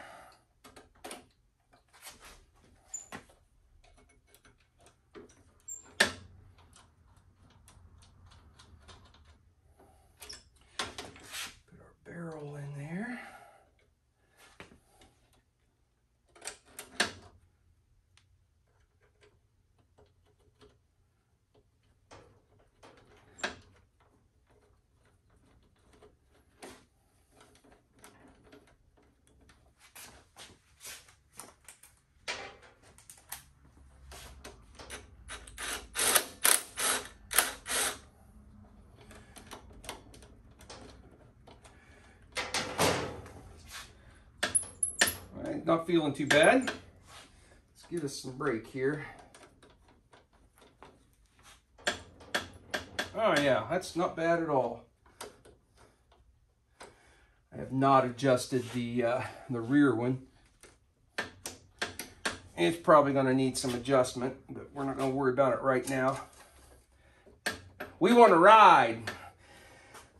[SPEAKER 1] not feeling too bad. Let's give us some break here. Oh yeah, that's not bad at all. I have not adjusted the, uh, the rear one. It's probably going to need some adjustment, but we're not going to worry about it right now. We want to ride.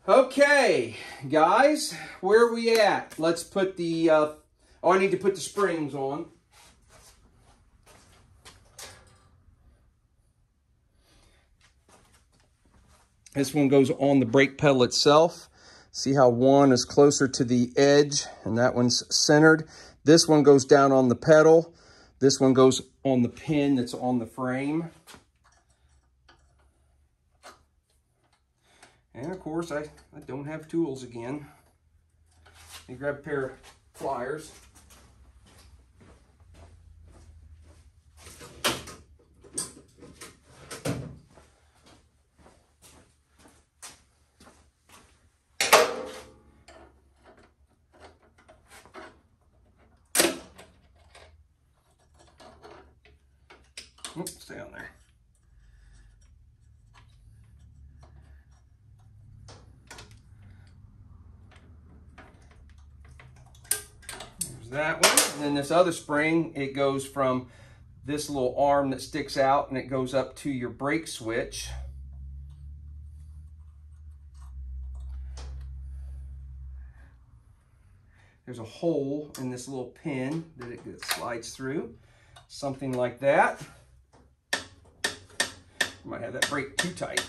[SPEAKER 1] Okay, guys, where are we at? Let's put the, uh, oh, I need to put the springs on. This one goes on the brake pedal itself. See how one is closer to the edge and that one's centered. This one goes down on the pedal. This one goes on the pin that's on the frame. And of course, I, I don't have tools again. Me grab a pair of pliers. Oops, stay on there. There's that one. And then this other spring, it goes from this little arm that sticks out and it goes up to your brake switch. There's a hole in this little pin that it slides through, something like that. Might have that brake too tight.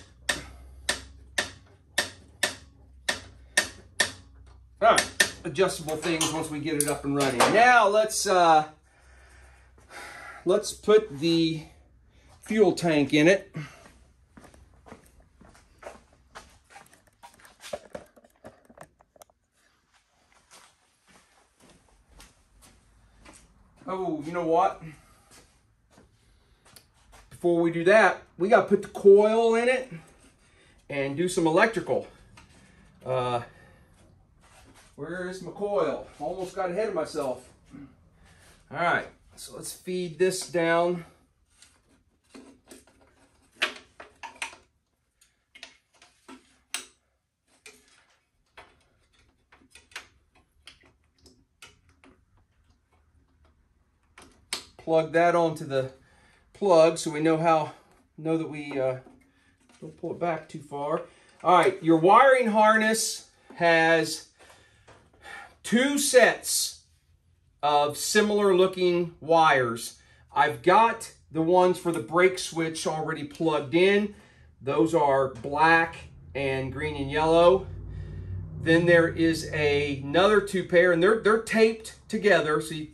[SPEAKER 1] All right, adjustable things once we get it up and running. Now let's uh, let's put the fuel tank in it. Oh, you know what? before we do that, we got to put the coil in it and do some electrical. Uh, where is my coil? Almost got ahead of myself. All right, so let's feed this down. Plug that onto the plug so we know how, know that we uh, don't pull it back too far. All right, your wiring harness has two sets of similar looking wires. I've got the ones for the brake switch already plugged in. Those are black and green and yellow. Then there is a, another two pair, and they're, they're taped together. See,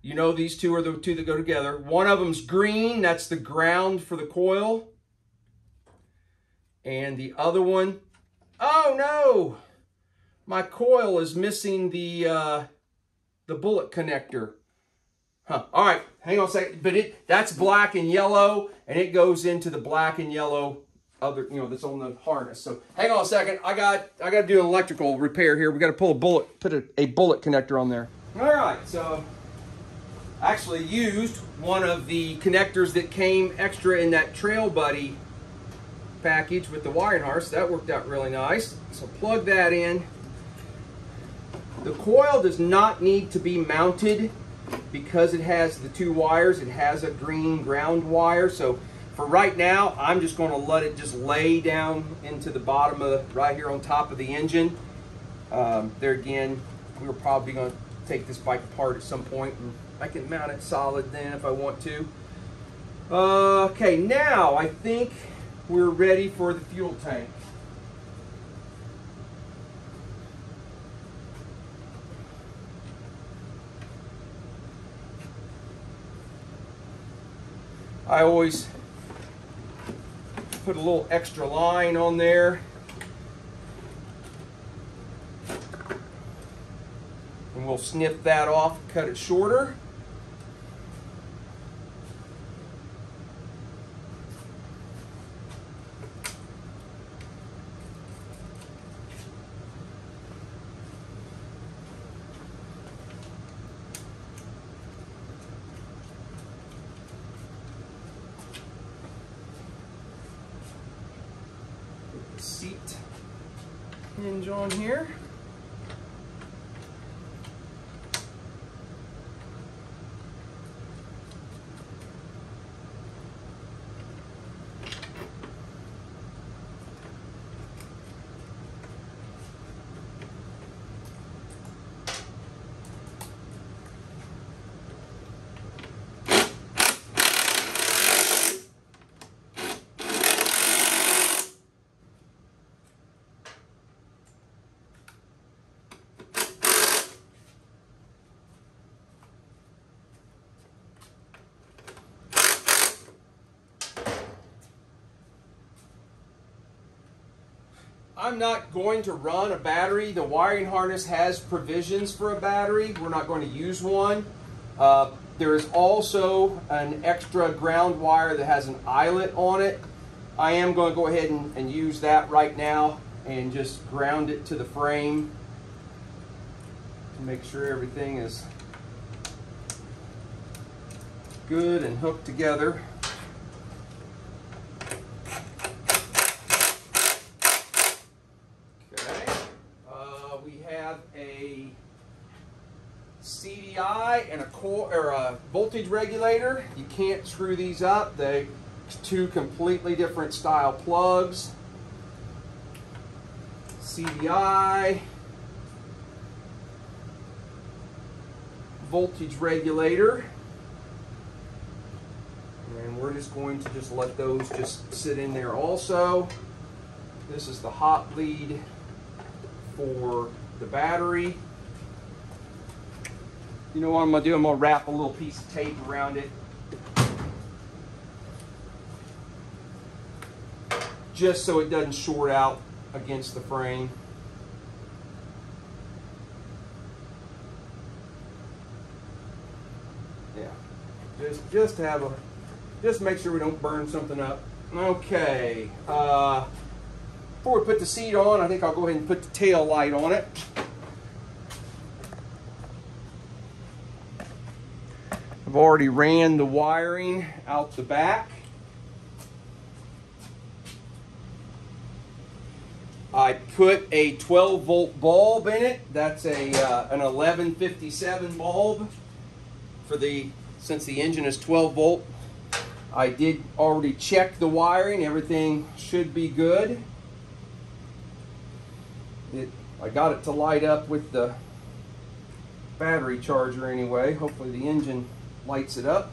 [SPEAKER 1] you know these two are the two that go together. One of them's green, that's the ground for the coil. And the other one, oh no, my coil is missing the uh, the bullet connector. Huh. All right, hang on a second. But it that's black and yellow, and it goes into the black and yellow other, you know, that's on the harness. So hang on a second. I got I got to do an electrical repair here. We got to pull a bullet, put a, a bullet connector on there. All right, so I actually used one of the connectors that came extra in that Trail Buddy package with the wiring harness. That worked out really nice. So plug that in. The coil does not need to be mounted because it has the two wires. It has a green ground wire. So for right now, I'm just going to let it just lay down into the bottom of right here on top of the engine. Um, there again, we are probably going to take this bike apart at some point and I can mount it solid then if I want to. Uh, okay, now I think we're ready for the fuel tank. I always put a little extra line on there and we'll snip that off, cut it shorter. seat hinge on here. I'm not going to run a battery. The wiring harness has provisions for a battery. We're not going to use one. Uh, there is also an extra ground wire that has an eyelet on it. I am going to go ahead and, and use that right now and just ground it to the frame to make sure everything is good and hooked together. CDI and a core or a voltage regulator. You can't screw these up. They two completely different style plugs. CDI voltage regulator. And we're just going to just let those just sit in there also. This is the hot lead for the battery. You know what I'm gonna do? I'm gonna wrap a little piece of tape around it. Just so it doesn't short out against the frame. Yeah, just just have a, just make sure we don't burn something up. Okay, uh, before we put the seat on, I think I'll go ahead and put the tail light on it. I've already ran the wiring out the back. I put a 12 volt bulb in it. That's a uh, an 1157 bulb for the since the engine is 12 volt. I did already check the wiring. Everything should be good. It, I got it to light up with the battery charger anyway. Hopefully the engine lights it up.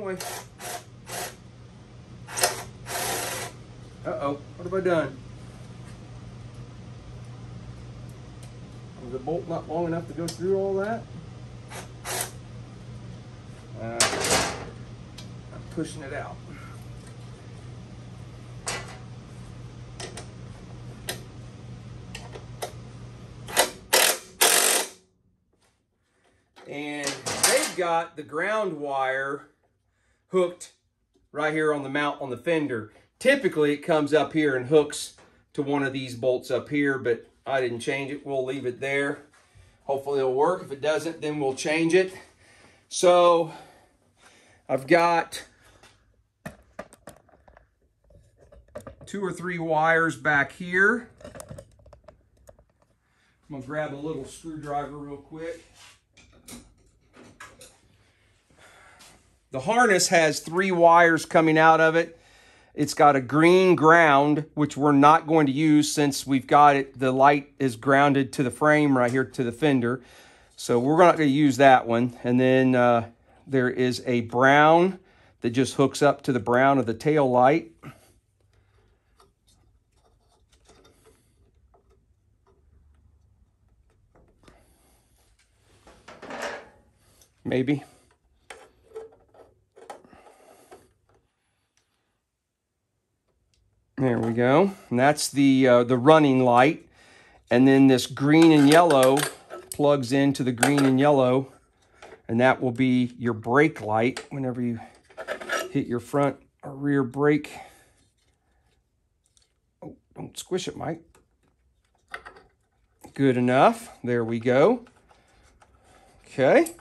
[SPEAKER 1] Wrong way. Uh-oh, what have I done? Was the bolt not long enough to go through all that? Uh, I'm pushing it out. And they've got the ground wire hooked right here on the mount on the fender. Typically, it comes up here and hooks to one of these bolts up here, but I didn't change it. We'll leave it there. Hopefully it'll work. If it doesn't, then we'll change it. So I've got two or three wires back here. I'm gonna grab a little screwdriver real quick. The harness has three wires coming out of it. It's got a green ground, which we're not going to use since we've got it. The light is grounded to the frame right here to the fender. So we're not going to use that one. And then uh, there is a brown that just hooks up to the brown of the tail light. Maybe. There we go. And that's the, uh, the running light. And then this green and yellow plugs into the green and yellow. And that will be your brake light whenever you hit your front or rear brake. Oh, don't squish it, Mike. Good enough. There we go. Okay.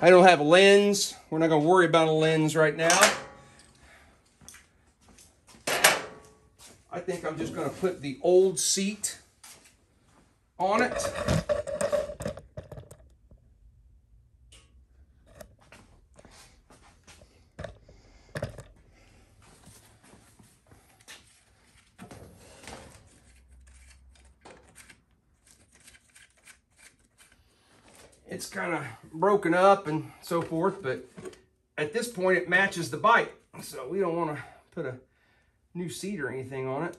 [SPEAKER 1] I don't have a lens. We're not going to worry about a lens right now. I think I'm just going to put the old seat on it. It's kind of broken up and so forth, but at this point it matches the bike. So we don't want to put a new seat or anything on it.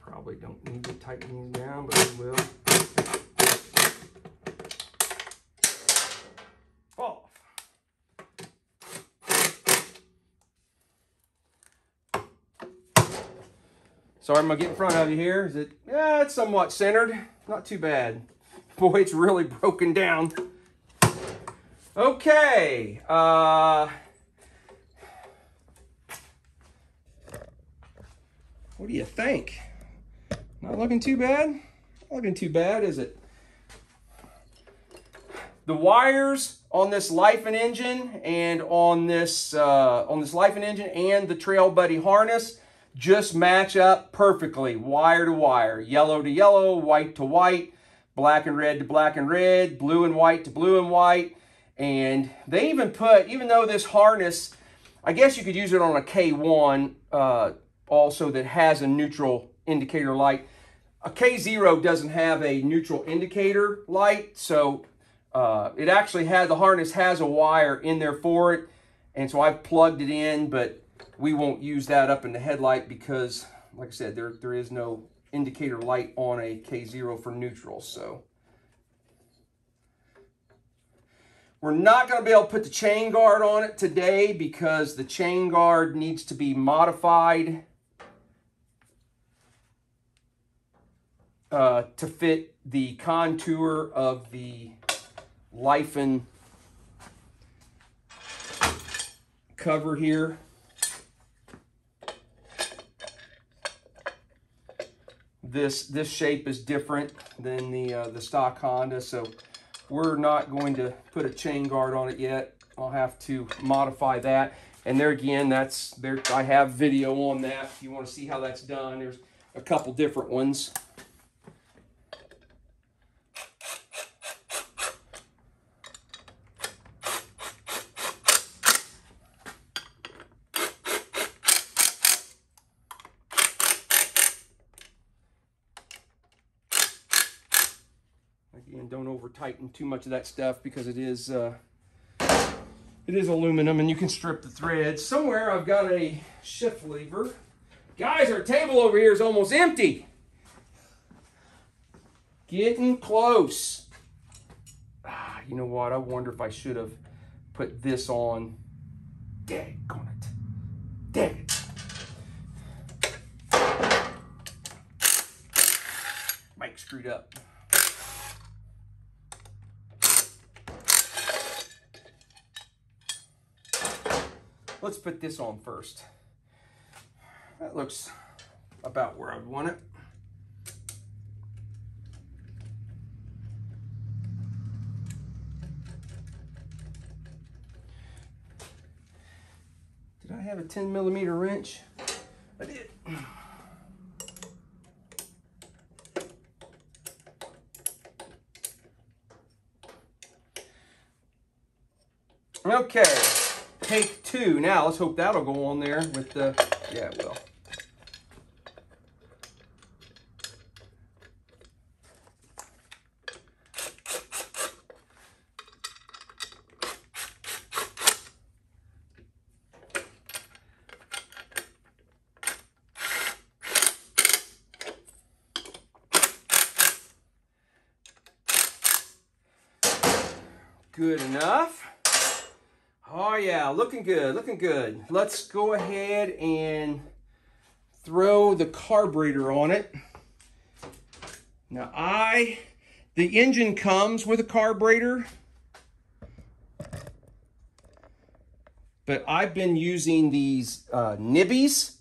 [SPEAKER 1] Probably don't need to tighten these down, but we will. Sorry, I'm gonna get in front of you here. Is it? Yeah, it's somewhat centered. Not too bad. Boy, it's really broken down. Okay. Uh, what do you think? Not looking too bad? Not looking too bad, is it? The wires on this Lifan engine and on this uh, on this Lifan engine and the Trail Buddy harness just match up perfectly, wire to wire, yellow to yellow, white to white, black and red to black and red, blue and white to blue and white. And they even put, even though this harness, I guess you could use it on a K1 uh, also that has a neutral indicator light. A K0 doesn't have a neutral indicator light, so uh, it actually has, the harness has a wire in there for it. And so I've plugged it in, but we won't use that up in the headlight because, like I said, there, there is no indicator light on a K0 for neutral. So we're not going to be able to put the chain guard on it today because the chain guard needs to be modified uh, to fit the contour of the Lifan cover here. This this shape is different than the uh, the stock Honda, so we're not going to put a chain guard on it yet. I'll have to modify that. And there again, that's there. I have video on that. If you want to see how that's done, there's a couple different ones. Again, don't over tighten too much of that stuff because it is uh, it is aluminum and you can strip the threads. Somewhere I've got a shift lever. Guys, our table over here is almost empty. Getting close. Ah, you know what? I wonder if I should have put this on. Dag on it. Dag it. Mike screwed up. Let's put this on first. That looks about where I'd want it. Did I have a 10 millimeter wrench? I did. Okay take two. Now, let's hope that'll go on there with the, yeah, it will. Good enough. Yeah, looking good, looking good. Let's go ahead and throw the carburetor on it. Now I, the engine comes with a carburetor, but I've been using these uh, Nibbis.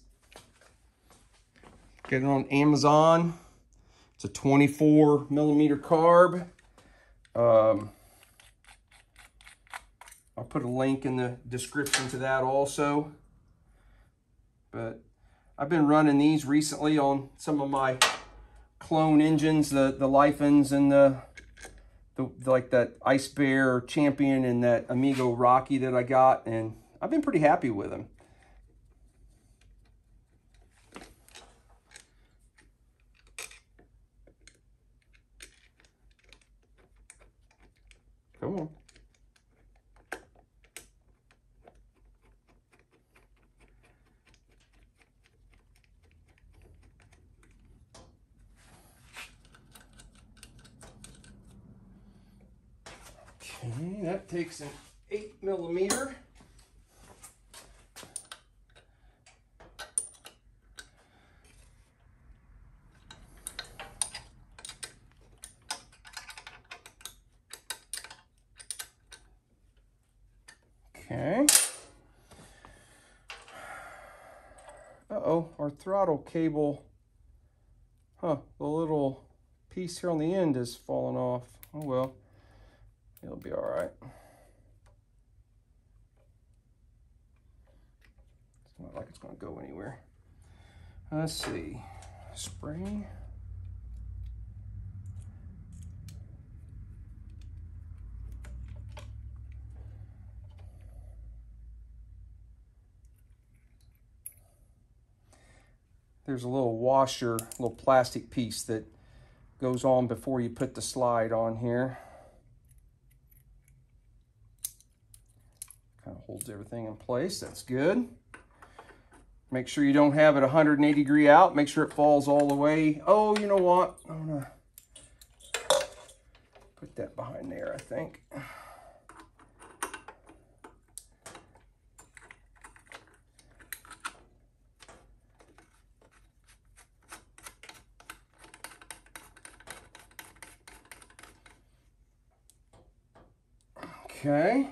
[SPEAKER 1] Get it on Amazon. It's a 24 millimeter carb. Um, I'll put a link in the description to that also. But I've been running these recently on some of my clone engines, the, the Lifens and the, the, like that Ice Bear Champion and that Amigo Rocky that I got. And I've been pretty happy with them. Come on. Okay, that takes an eight millimeter. Okay. Uh-oh, our throttle cable, huh, the little piece here on the end is falling off. Oh well. It'll be all right. It's not like it's going to go anywhere. Let's see. Spring. There's a little washer, little plastic piece that goes on before you put the slide on here. Kind of holds everything in place. That's good. Make sure you don't have it 180 degree out. Make sure it falls all the way. Oh, you know what? I'm going to put that behind there, I think. Okay.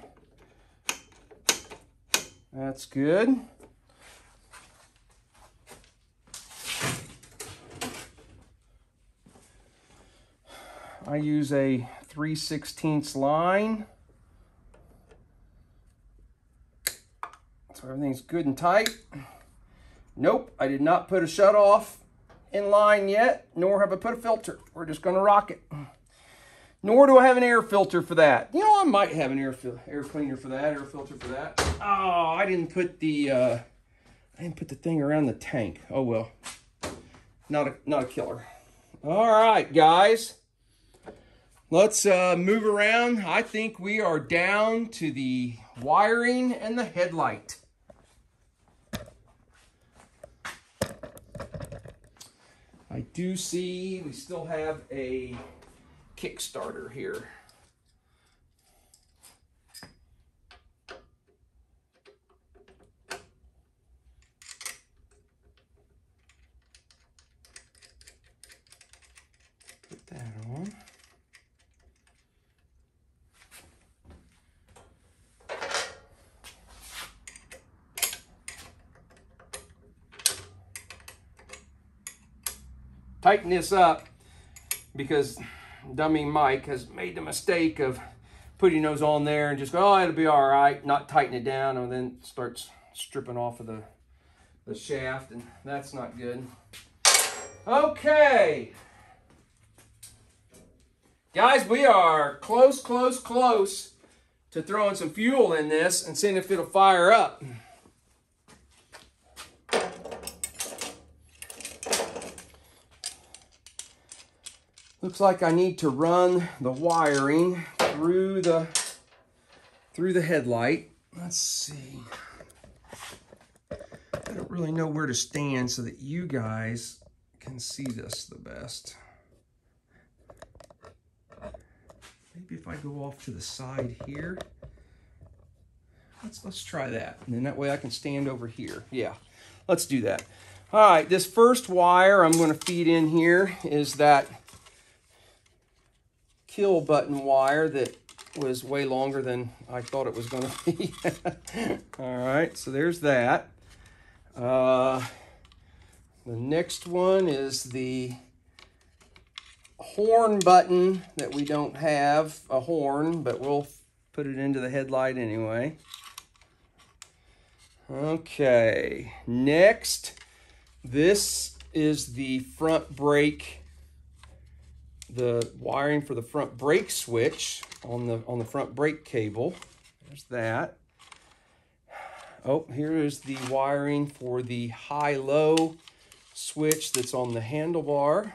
[SPEAKER 1] That's good. I use a 3 16ths line. So everything's good and tight. Nope, I did not put a shut off in line yet, nor have I put a filter. We're just gonna rock it. Nor do I have an air filter for that. You know, I might have an air air cleaner for that, air filter for that. Oh, I didn't put the uh, I didn't put the thing around the tank. Oh well, not a not a killer. All right, guys, let's uh, move around. I think we are down to the wiring and the headlight. I do see we still have a Kickstarter here. Put that on. Tighten this up because dummy Mike has made the mistake of putting those on there and just go, oh, it'll be all right, not tighten it down, and then starts stripping off of the, the shaft, and that's not good. Okay. Guys, we are close, close, close to throwing some fuel in this and seeing if it'll fire up. Looks like I need to run the wiring through the through the headlight. Let's see. I don't really know where to stand so that you guys can see this the best. maybe if I go off to the side here, let's, let's try that. And then that way I can stand over here. Yeah, let's do that. All right, this first wire I'm going to feed in here is that kill button wire that was way longer than I thought it was going to be. All right, so there's that. Uh, the next one is the horn button that we don't have a horn, but we'll put it into the headlight anyway. Okay, next this is the front brake, the wiring for the front brake switch on the on the front brake cable. There's that. Oh, here is the wiring for the high-low switch that's on the handlebar.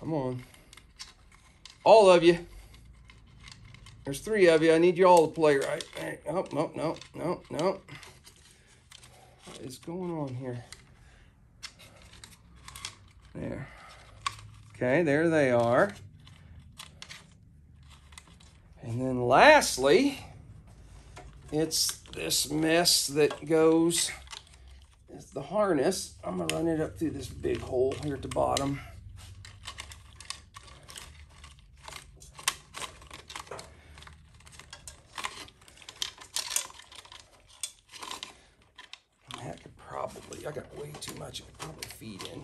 [SPEAKER 1] Come on. All of you. There's three of you. I need you all to play right. right. Oh, no, no, no, no. What is going on here? There. Okay, there they are. And then lastly, it's this mess that goes, it's the harness. I'm gonna run it up through this big hole here at the bottom. I got way too much. It could probably feed in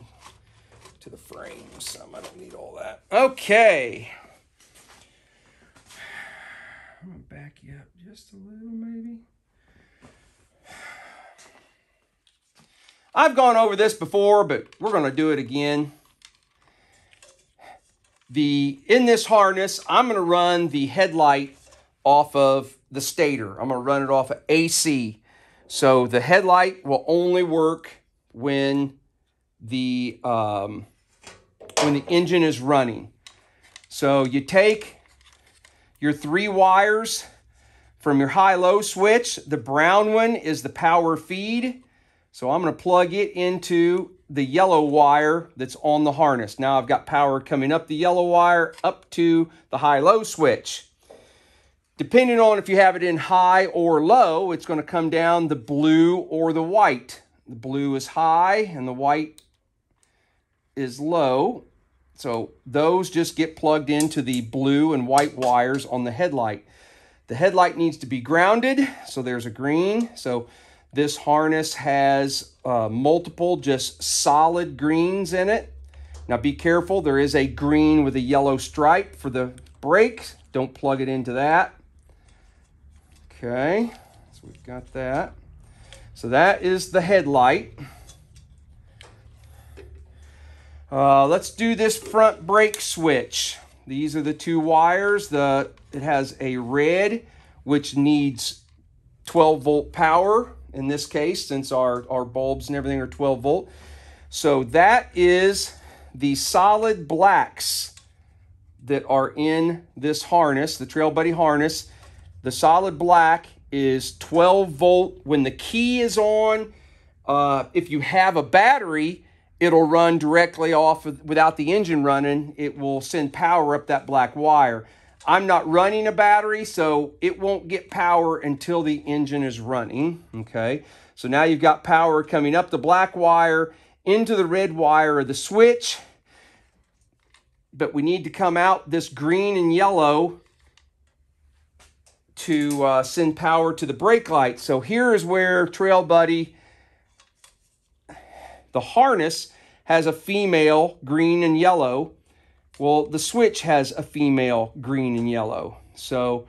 [SPEAKER 1] to the frame some. I don't need all that. Okay. I'm going to back you up just a little, maybe. I've gone over this before, but we're going to do it again. The In this harness, I'm going to run the headlight off of the stator. I'm going to run it off of AC. So the headlight will only work when the um, when the engine is running. So you take your three wires from your high-low switch. The brown one is the power feed. So I'm going to plug it into the yellow wire that's on the harness. Now I've got power coming up the yellow wire up to the high-low switch. Depending on if you have it in high or low, it's going to come down the blue or the white. The blue is high and the white is low. So those just get plugged into the blue and white wires on the headlight. The headlight needs to be grounded, so there's a green. So this harness has uh, multiple just solid greens in it. Now be careful, there is a green with a yellow stripe for the brakes. Don't plug it into that. Okay, so we've got that. So that is the headlight. Uh, let's do this front brake switch. These are the two wires. The It has a red, which needs 12 volt power in this case, since our, our bulbs and everything are 12 volt. So that is the solid blacks that are in this harness, the Trail Buddy harness. The solid black is 12 volt. When the key is on, uh, if you have a battery, it'll run directly off of, without the engine running. It will send power up that black wire. I'm not running a battery, so it won't get power until the engine is running, okay? So now you've got power coming up the black wire into the red wire of the switch, but we need to come out this green and yellow to uh, send power to the brake light. So here is where Trail Buddy, the harness has a female green and yellow. Well, the switch has a female green and yellow. So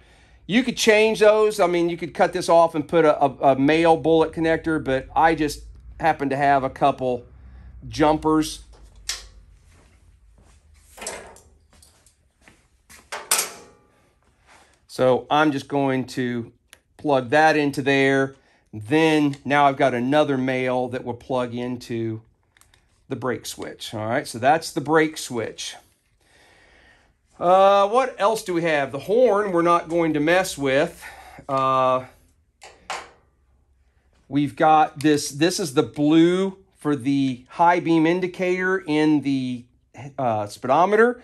[SPEAKER 1] you could change those. I mean, you could cut this off and put a, a, a male bullet connector, but I just happen to have a couple jumpers So I'm just going to plug that into there. Then now I've got another male that will plug into the brake switch. All right, so that's the brake switch. Uh, what else do we have? The horn we're not going to mess with. Uh, We've got this, this is the blue for the high beam indicator in the uh, speedometer.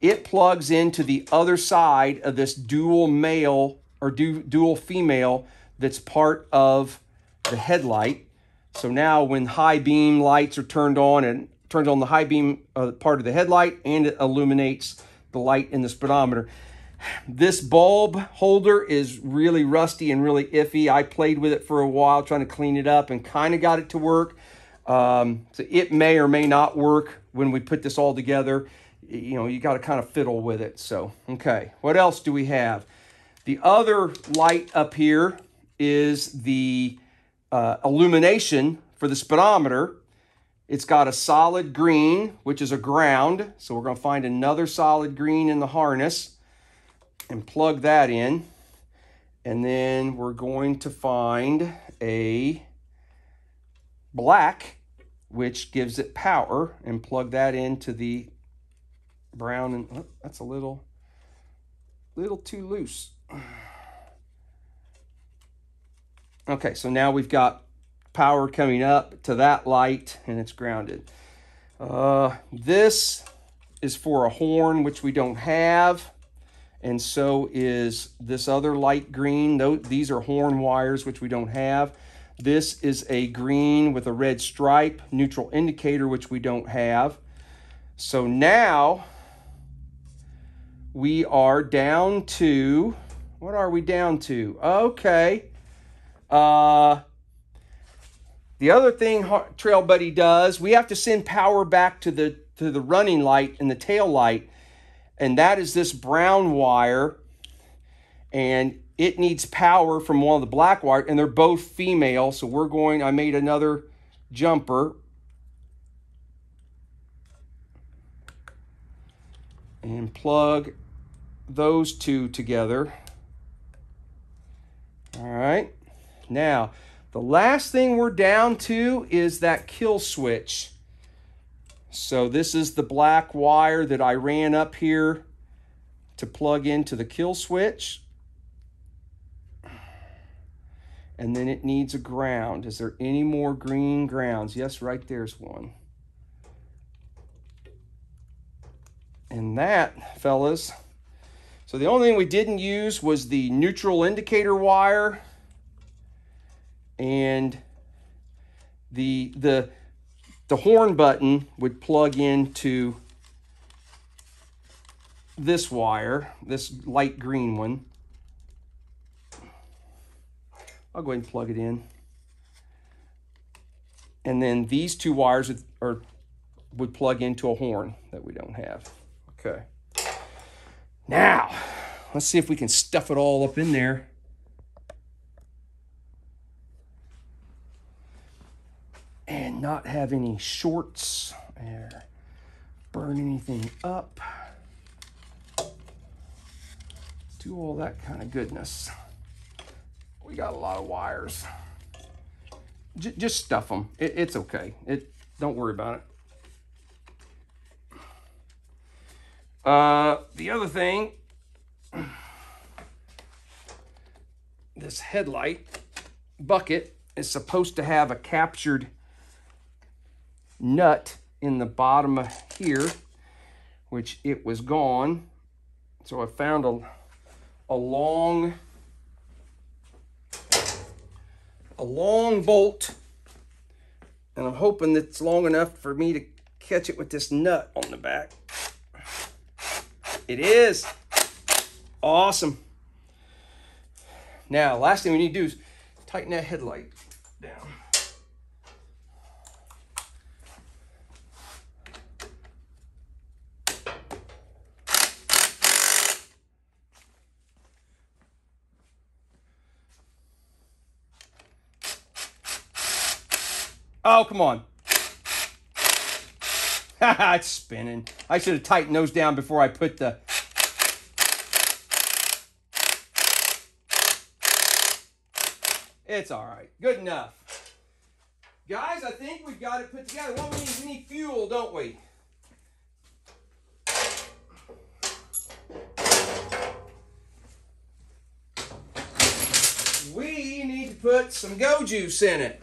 [SPEAKER 1] It plugs into the other side of this dual male or du dual female that's part of the headlight. So now when high beam lights are turned on and turns on the high beam uh, part of the headlight and it illuminates the light in the speedometer. This bulb holder is really rusty and really iffy. I played with it for a while trying to clean it up and kind of got it to work. Um, so it may or may not work when we put this all together. You know, you got to kind of fiddle with it. So, okay, what else do we have? The other light up here is the uh, illumination for the speedometer. It's got a solid green, which is a ground. So we're going to find another solid green in the harness and plug that in. And then we're going to find a black, which gives it power, and plug that into the brown. And oh, that's a little, little too loose. Okay, so now we've got power coming up to that light and it's grounded. Uh, this is for a horn, which we don't have and so is this other light green. These are horn wires, which we don't have. This is a green with a red stripe, neutral indicator, which we don't have. So now we are down to, what are we down to? Okay. Uh, the other thing Trail Buddy does, we have to send power back to the to the running light and the tail light and that is this brown wire and it needs power from one of the black wire and they're both female so we're going I made another jumper. And plug those two together. All right now the last thing we're down to is that kill switch so this is the black wire that I ran up here to plug into the kill switch. And then it needs a ground. Is there any more green grounds? Yes, right there's one. And that, fellas, so the only thing we didn't use was the neutral indicator wire and the the the horn button would plug into this wire, this light green one. I'll go ahead and plug it in. And then these two wires would, are, would plug into a horn that we don't have. Okay. Now, let's see if we can stuff it all up in there. and not have any shorts or burn anything up. Do all that kind of goodness. We got a lot of wires. J just stuff them. It, it's okay. It Don't worry about it. Uh, the other thing, this headlight bucket is supposed to have a captured nut in the bottom of here, which it was gone. So I found a, a long, a long bolt, and I'm hoping it's long enough for me to catch it with this nut on the back. It is. Awesome. Now, last thing we need to do is tighten that headlight down. Oh, come on. it's spinning. I should have tightened those down before I put the... It's all right. Good enough. Guys, I think we've got it put together. What we need, we need fuel, don't we? We need to put some Go Juice in it.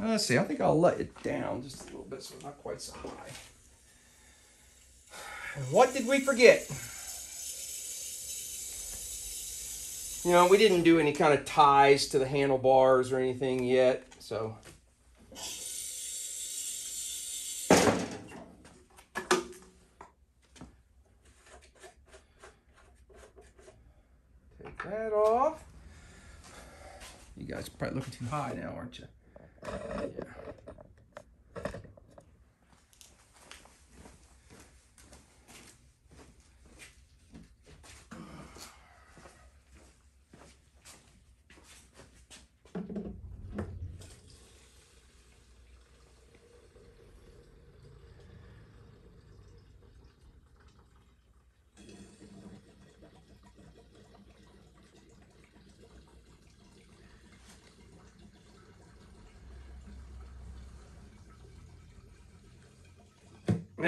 [SPEAKER 1] Uh, let's see, I think I'll let it down just a little bit so it's not quite so high. And what did we forget? You know, we didn't do any kind of ties to the handlebars or anything yet, so. Take that off. You guys are probably looking too high now, aren't you? Yeah.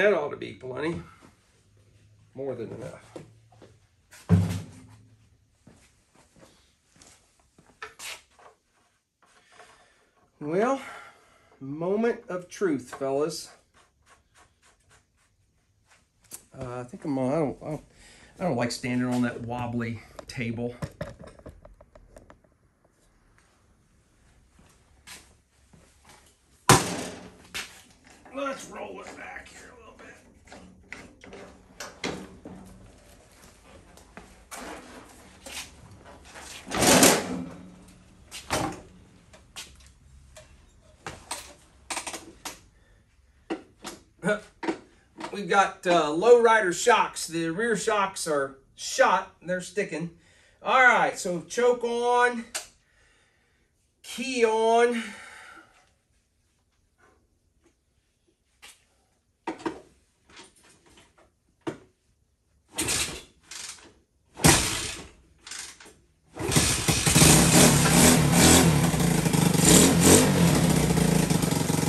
[SPEAKER 1] That ought to be plenty. More than enough. Well, moment of truth, fellas. Uh, I think I'm on. I don't, I don't. I don't like standing on that wobbly table. Let's roll it back here a little bit. We've got uh, low rider shocks. The rear shocks are shot. They're sticking. All right, so choke on, key on.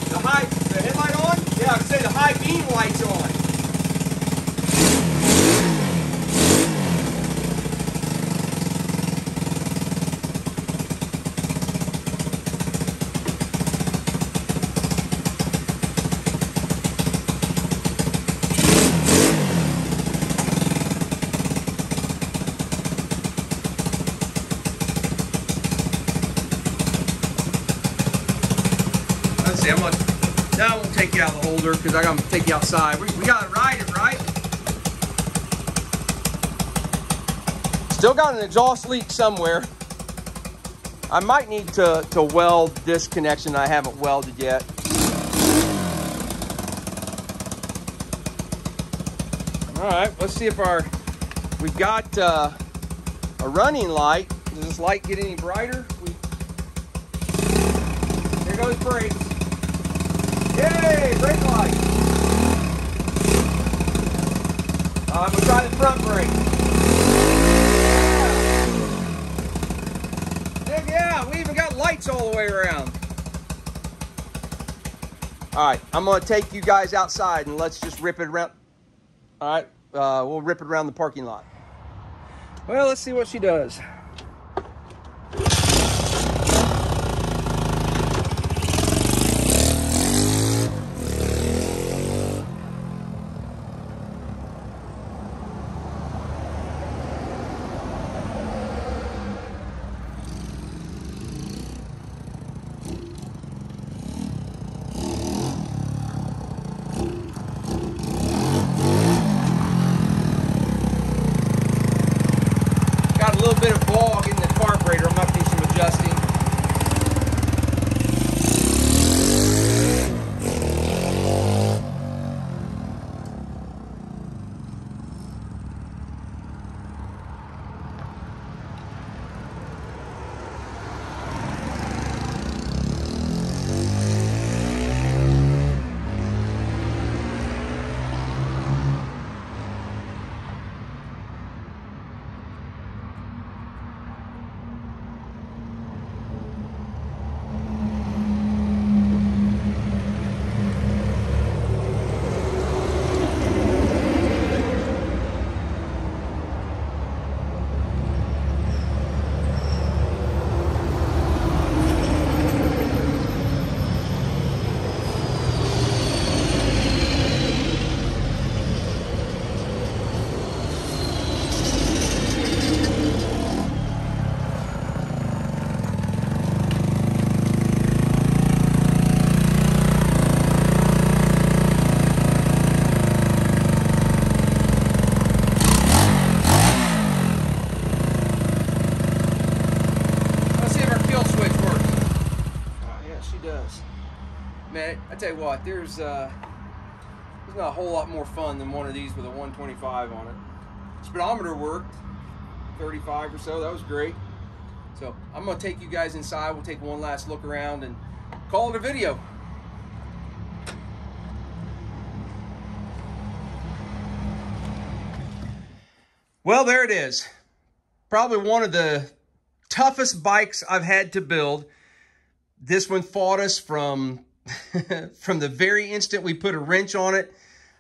[SPEAKER 1] The high, the headlight on? Yeah, I would say the high beam light's on. Let's see, I'm gonna, now I won't take you out of the holder because I'm gonna take you outside. We, we gotta ride it, right? Still got an exhaust leak somewhere. I might need to, to weld this connection I haven't welded yet. All right, let's see if our, we've got uh, a running light. Does this light get any brighter? We, here goes brakes. Yay, brake light. Uh, I'm gonna try the front brake. Heck yeah, we even got lights all the way around. All right, I'm gonna take you guys outside and let's just rip it around. All right, uh, we'll rip it around the parking lot. Well, let's see what she does. Man, I tell you what, there's uh, there's not a whole lot more fun than one of these with a 125 on it. Speedometer worked, 35 or so. That was great. So I'm gonna take you guys inside. We'll take one last look around and call it a video. Well, there it is. Probably one of the toughest bikes I've had to build. This one fought us from, from the very instant we put a wrench on it,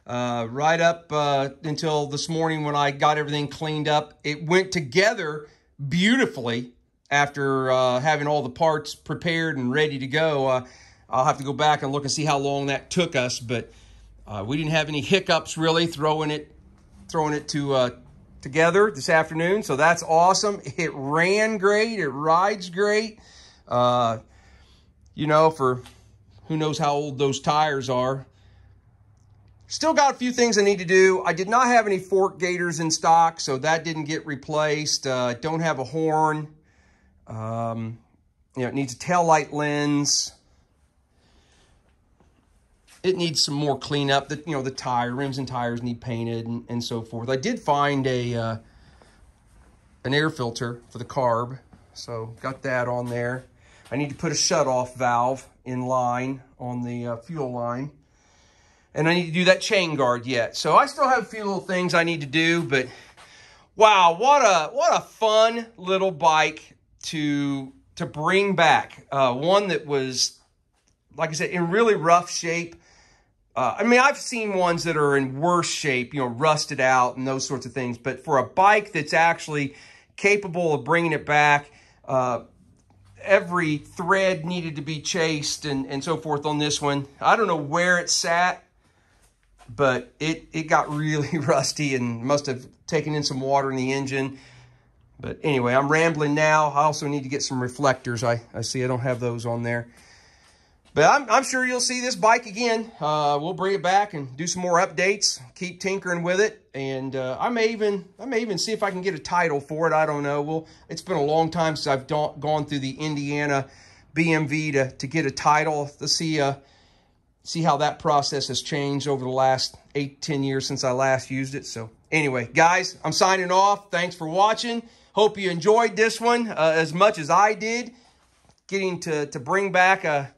[SPEAKER 1] uh, right up uh, until this morning when I got everything cleaned up. It went together beautifully after uh, having all the parts prepared and ready to go. Uh, I'll have to go back and look and see how long that took us, but uh, we didn't have any hiccups really throwing it, throwing it to uh, together this afternoon. So that's awesome. It ran great. It rides great. You know, for who knows how old those tires are. Still got a few things I need to do. I did not have any fork gaiters in stock, so that didn't get replaced. Uh, don't have a horn. Um, you know, it needs a tail light lens. It needs some more cleanup. The you know the tire rims and tires need painted and, and so forth. I did find a uh, an air filter for the carb, so got that on there. I need to put a shut-off valve in line on the uh, fuel line. And I need to do that chain guard yet. So I still have a few little things I need to do, but wow, what a what a fun little bike to to bring back. Uh, one that was, like I said, in really rough shape. Uh, I mean, I've seen ones that are in worse shape, you know, rusted out and those sorts of things. But for a bike that's actually capable of bringing it back, uh, every thread needed to be chased and, and so forth on this one. I don't know where it sat, but it, it got really rusty and must have taken in some water in the engine. But anyway, I'm rambling now. I also need to get some reflectors. I, I see I don't have those on there. But I'm, I'm sure you'll see this bike again. Uh, we'll bring it back and do some more updates. Keep tinkering with it. And uh, I may even I may even see if I can get a title for it. I don't know. Well, it's been a long time since I've gone through the Indiana BMV to, to get a title. To see, uh, see how that process has changed over the last eight, ten years since I last used it. So anyway, guys, I'm signing off. Thanks for watching. Hope you enjoyed this one uh, as much as I did. Getting to, to bring back a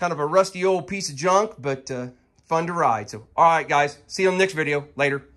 [SPEAKER 1] kind of a rusty old piece of junk, but uh, fun to ride. So, all right, guys. See you on the next video. Later.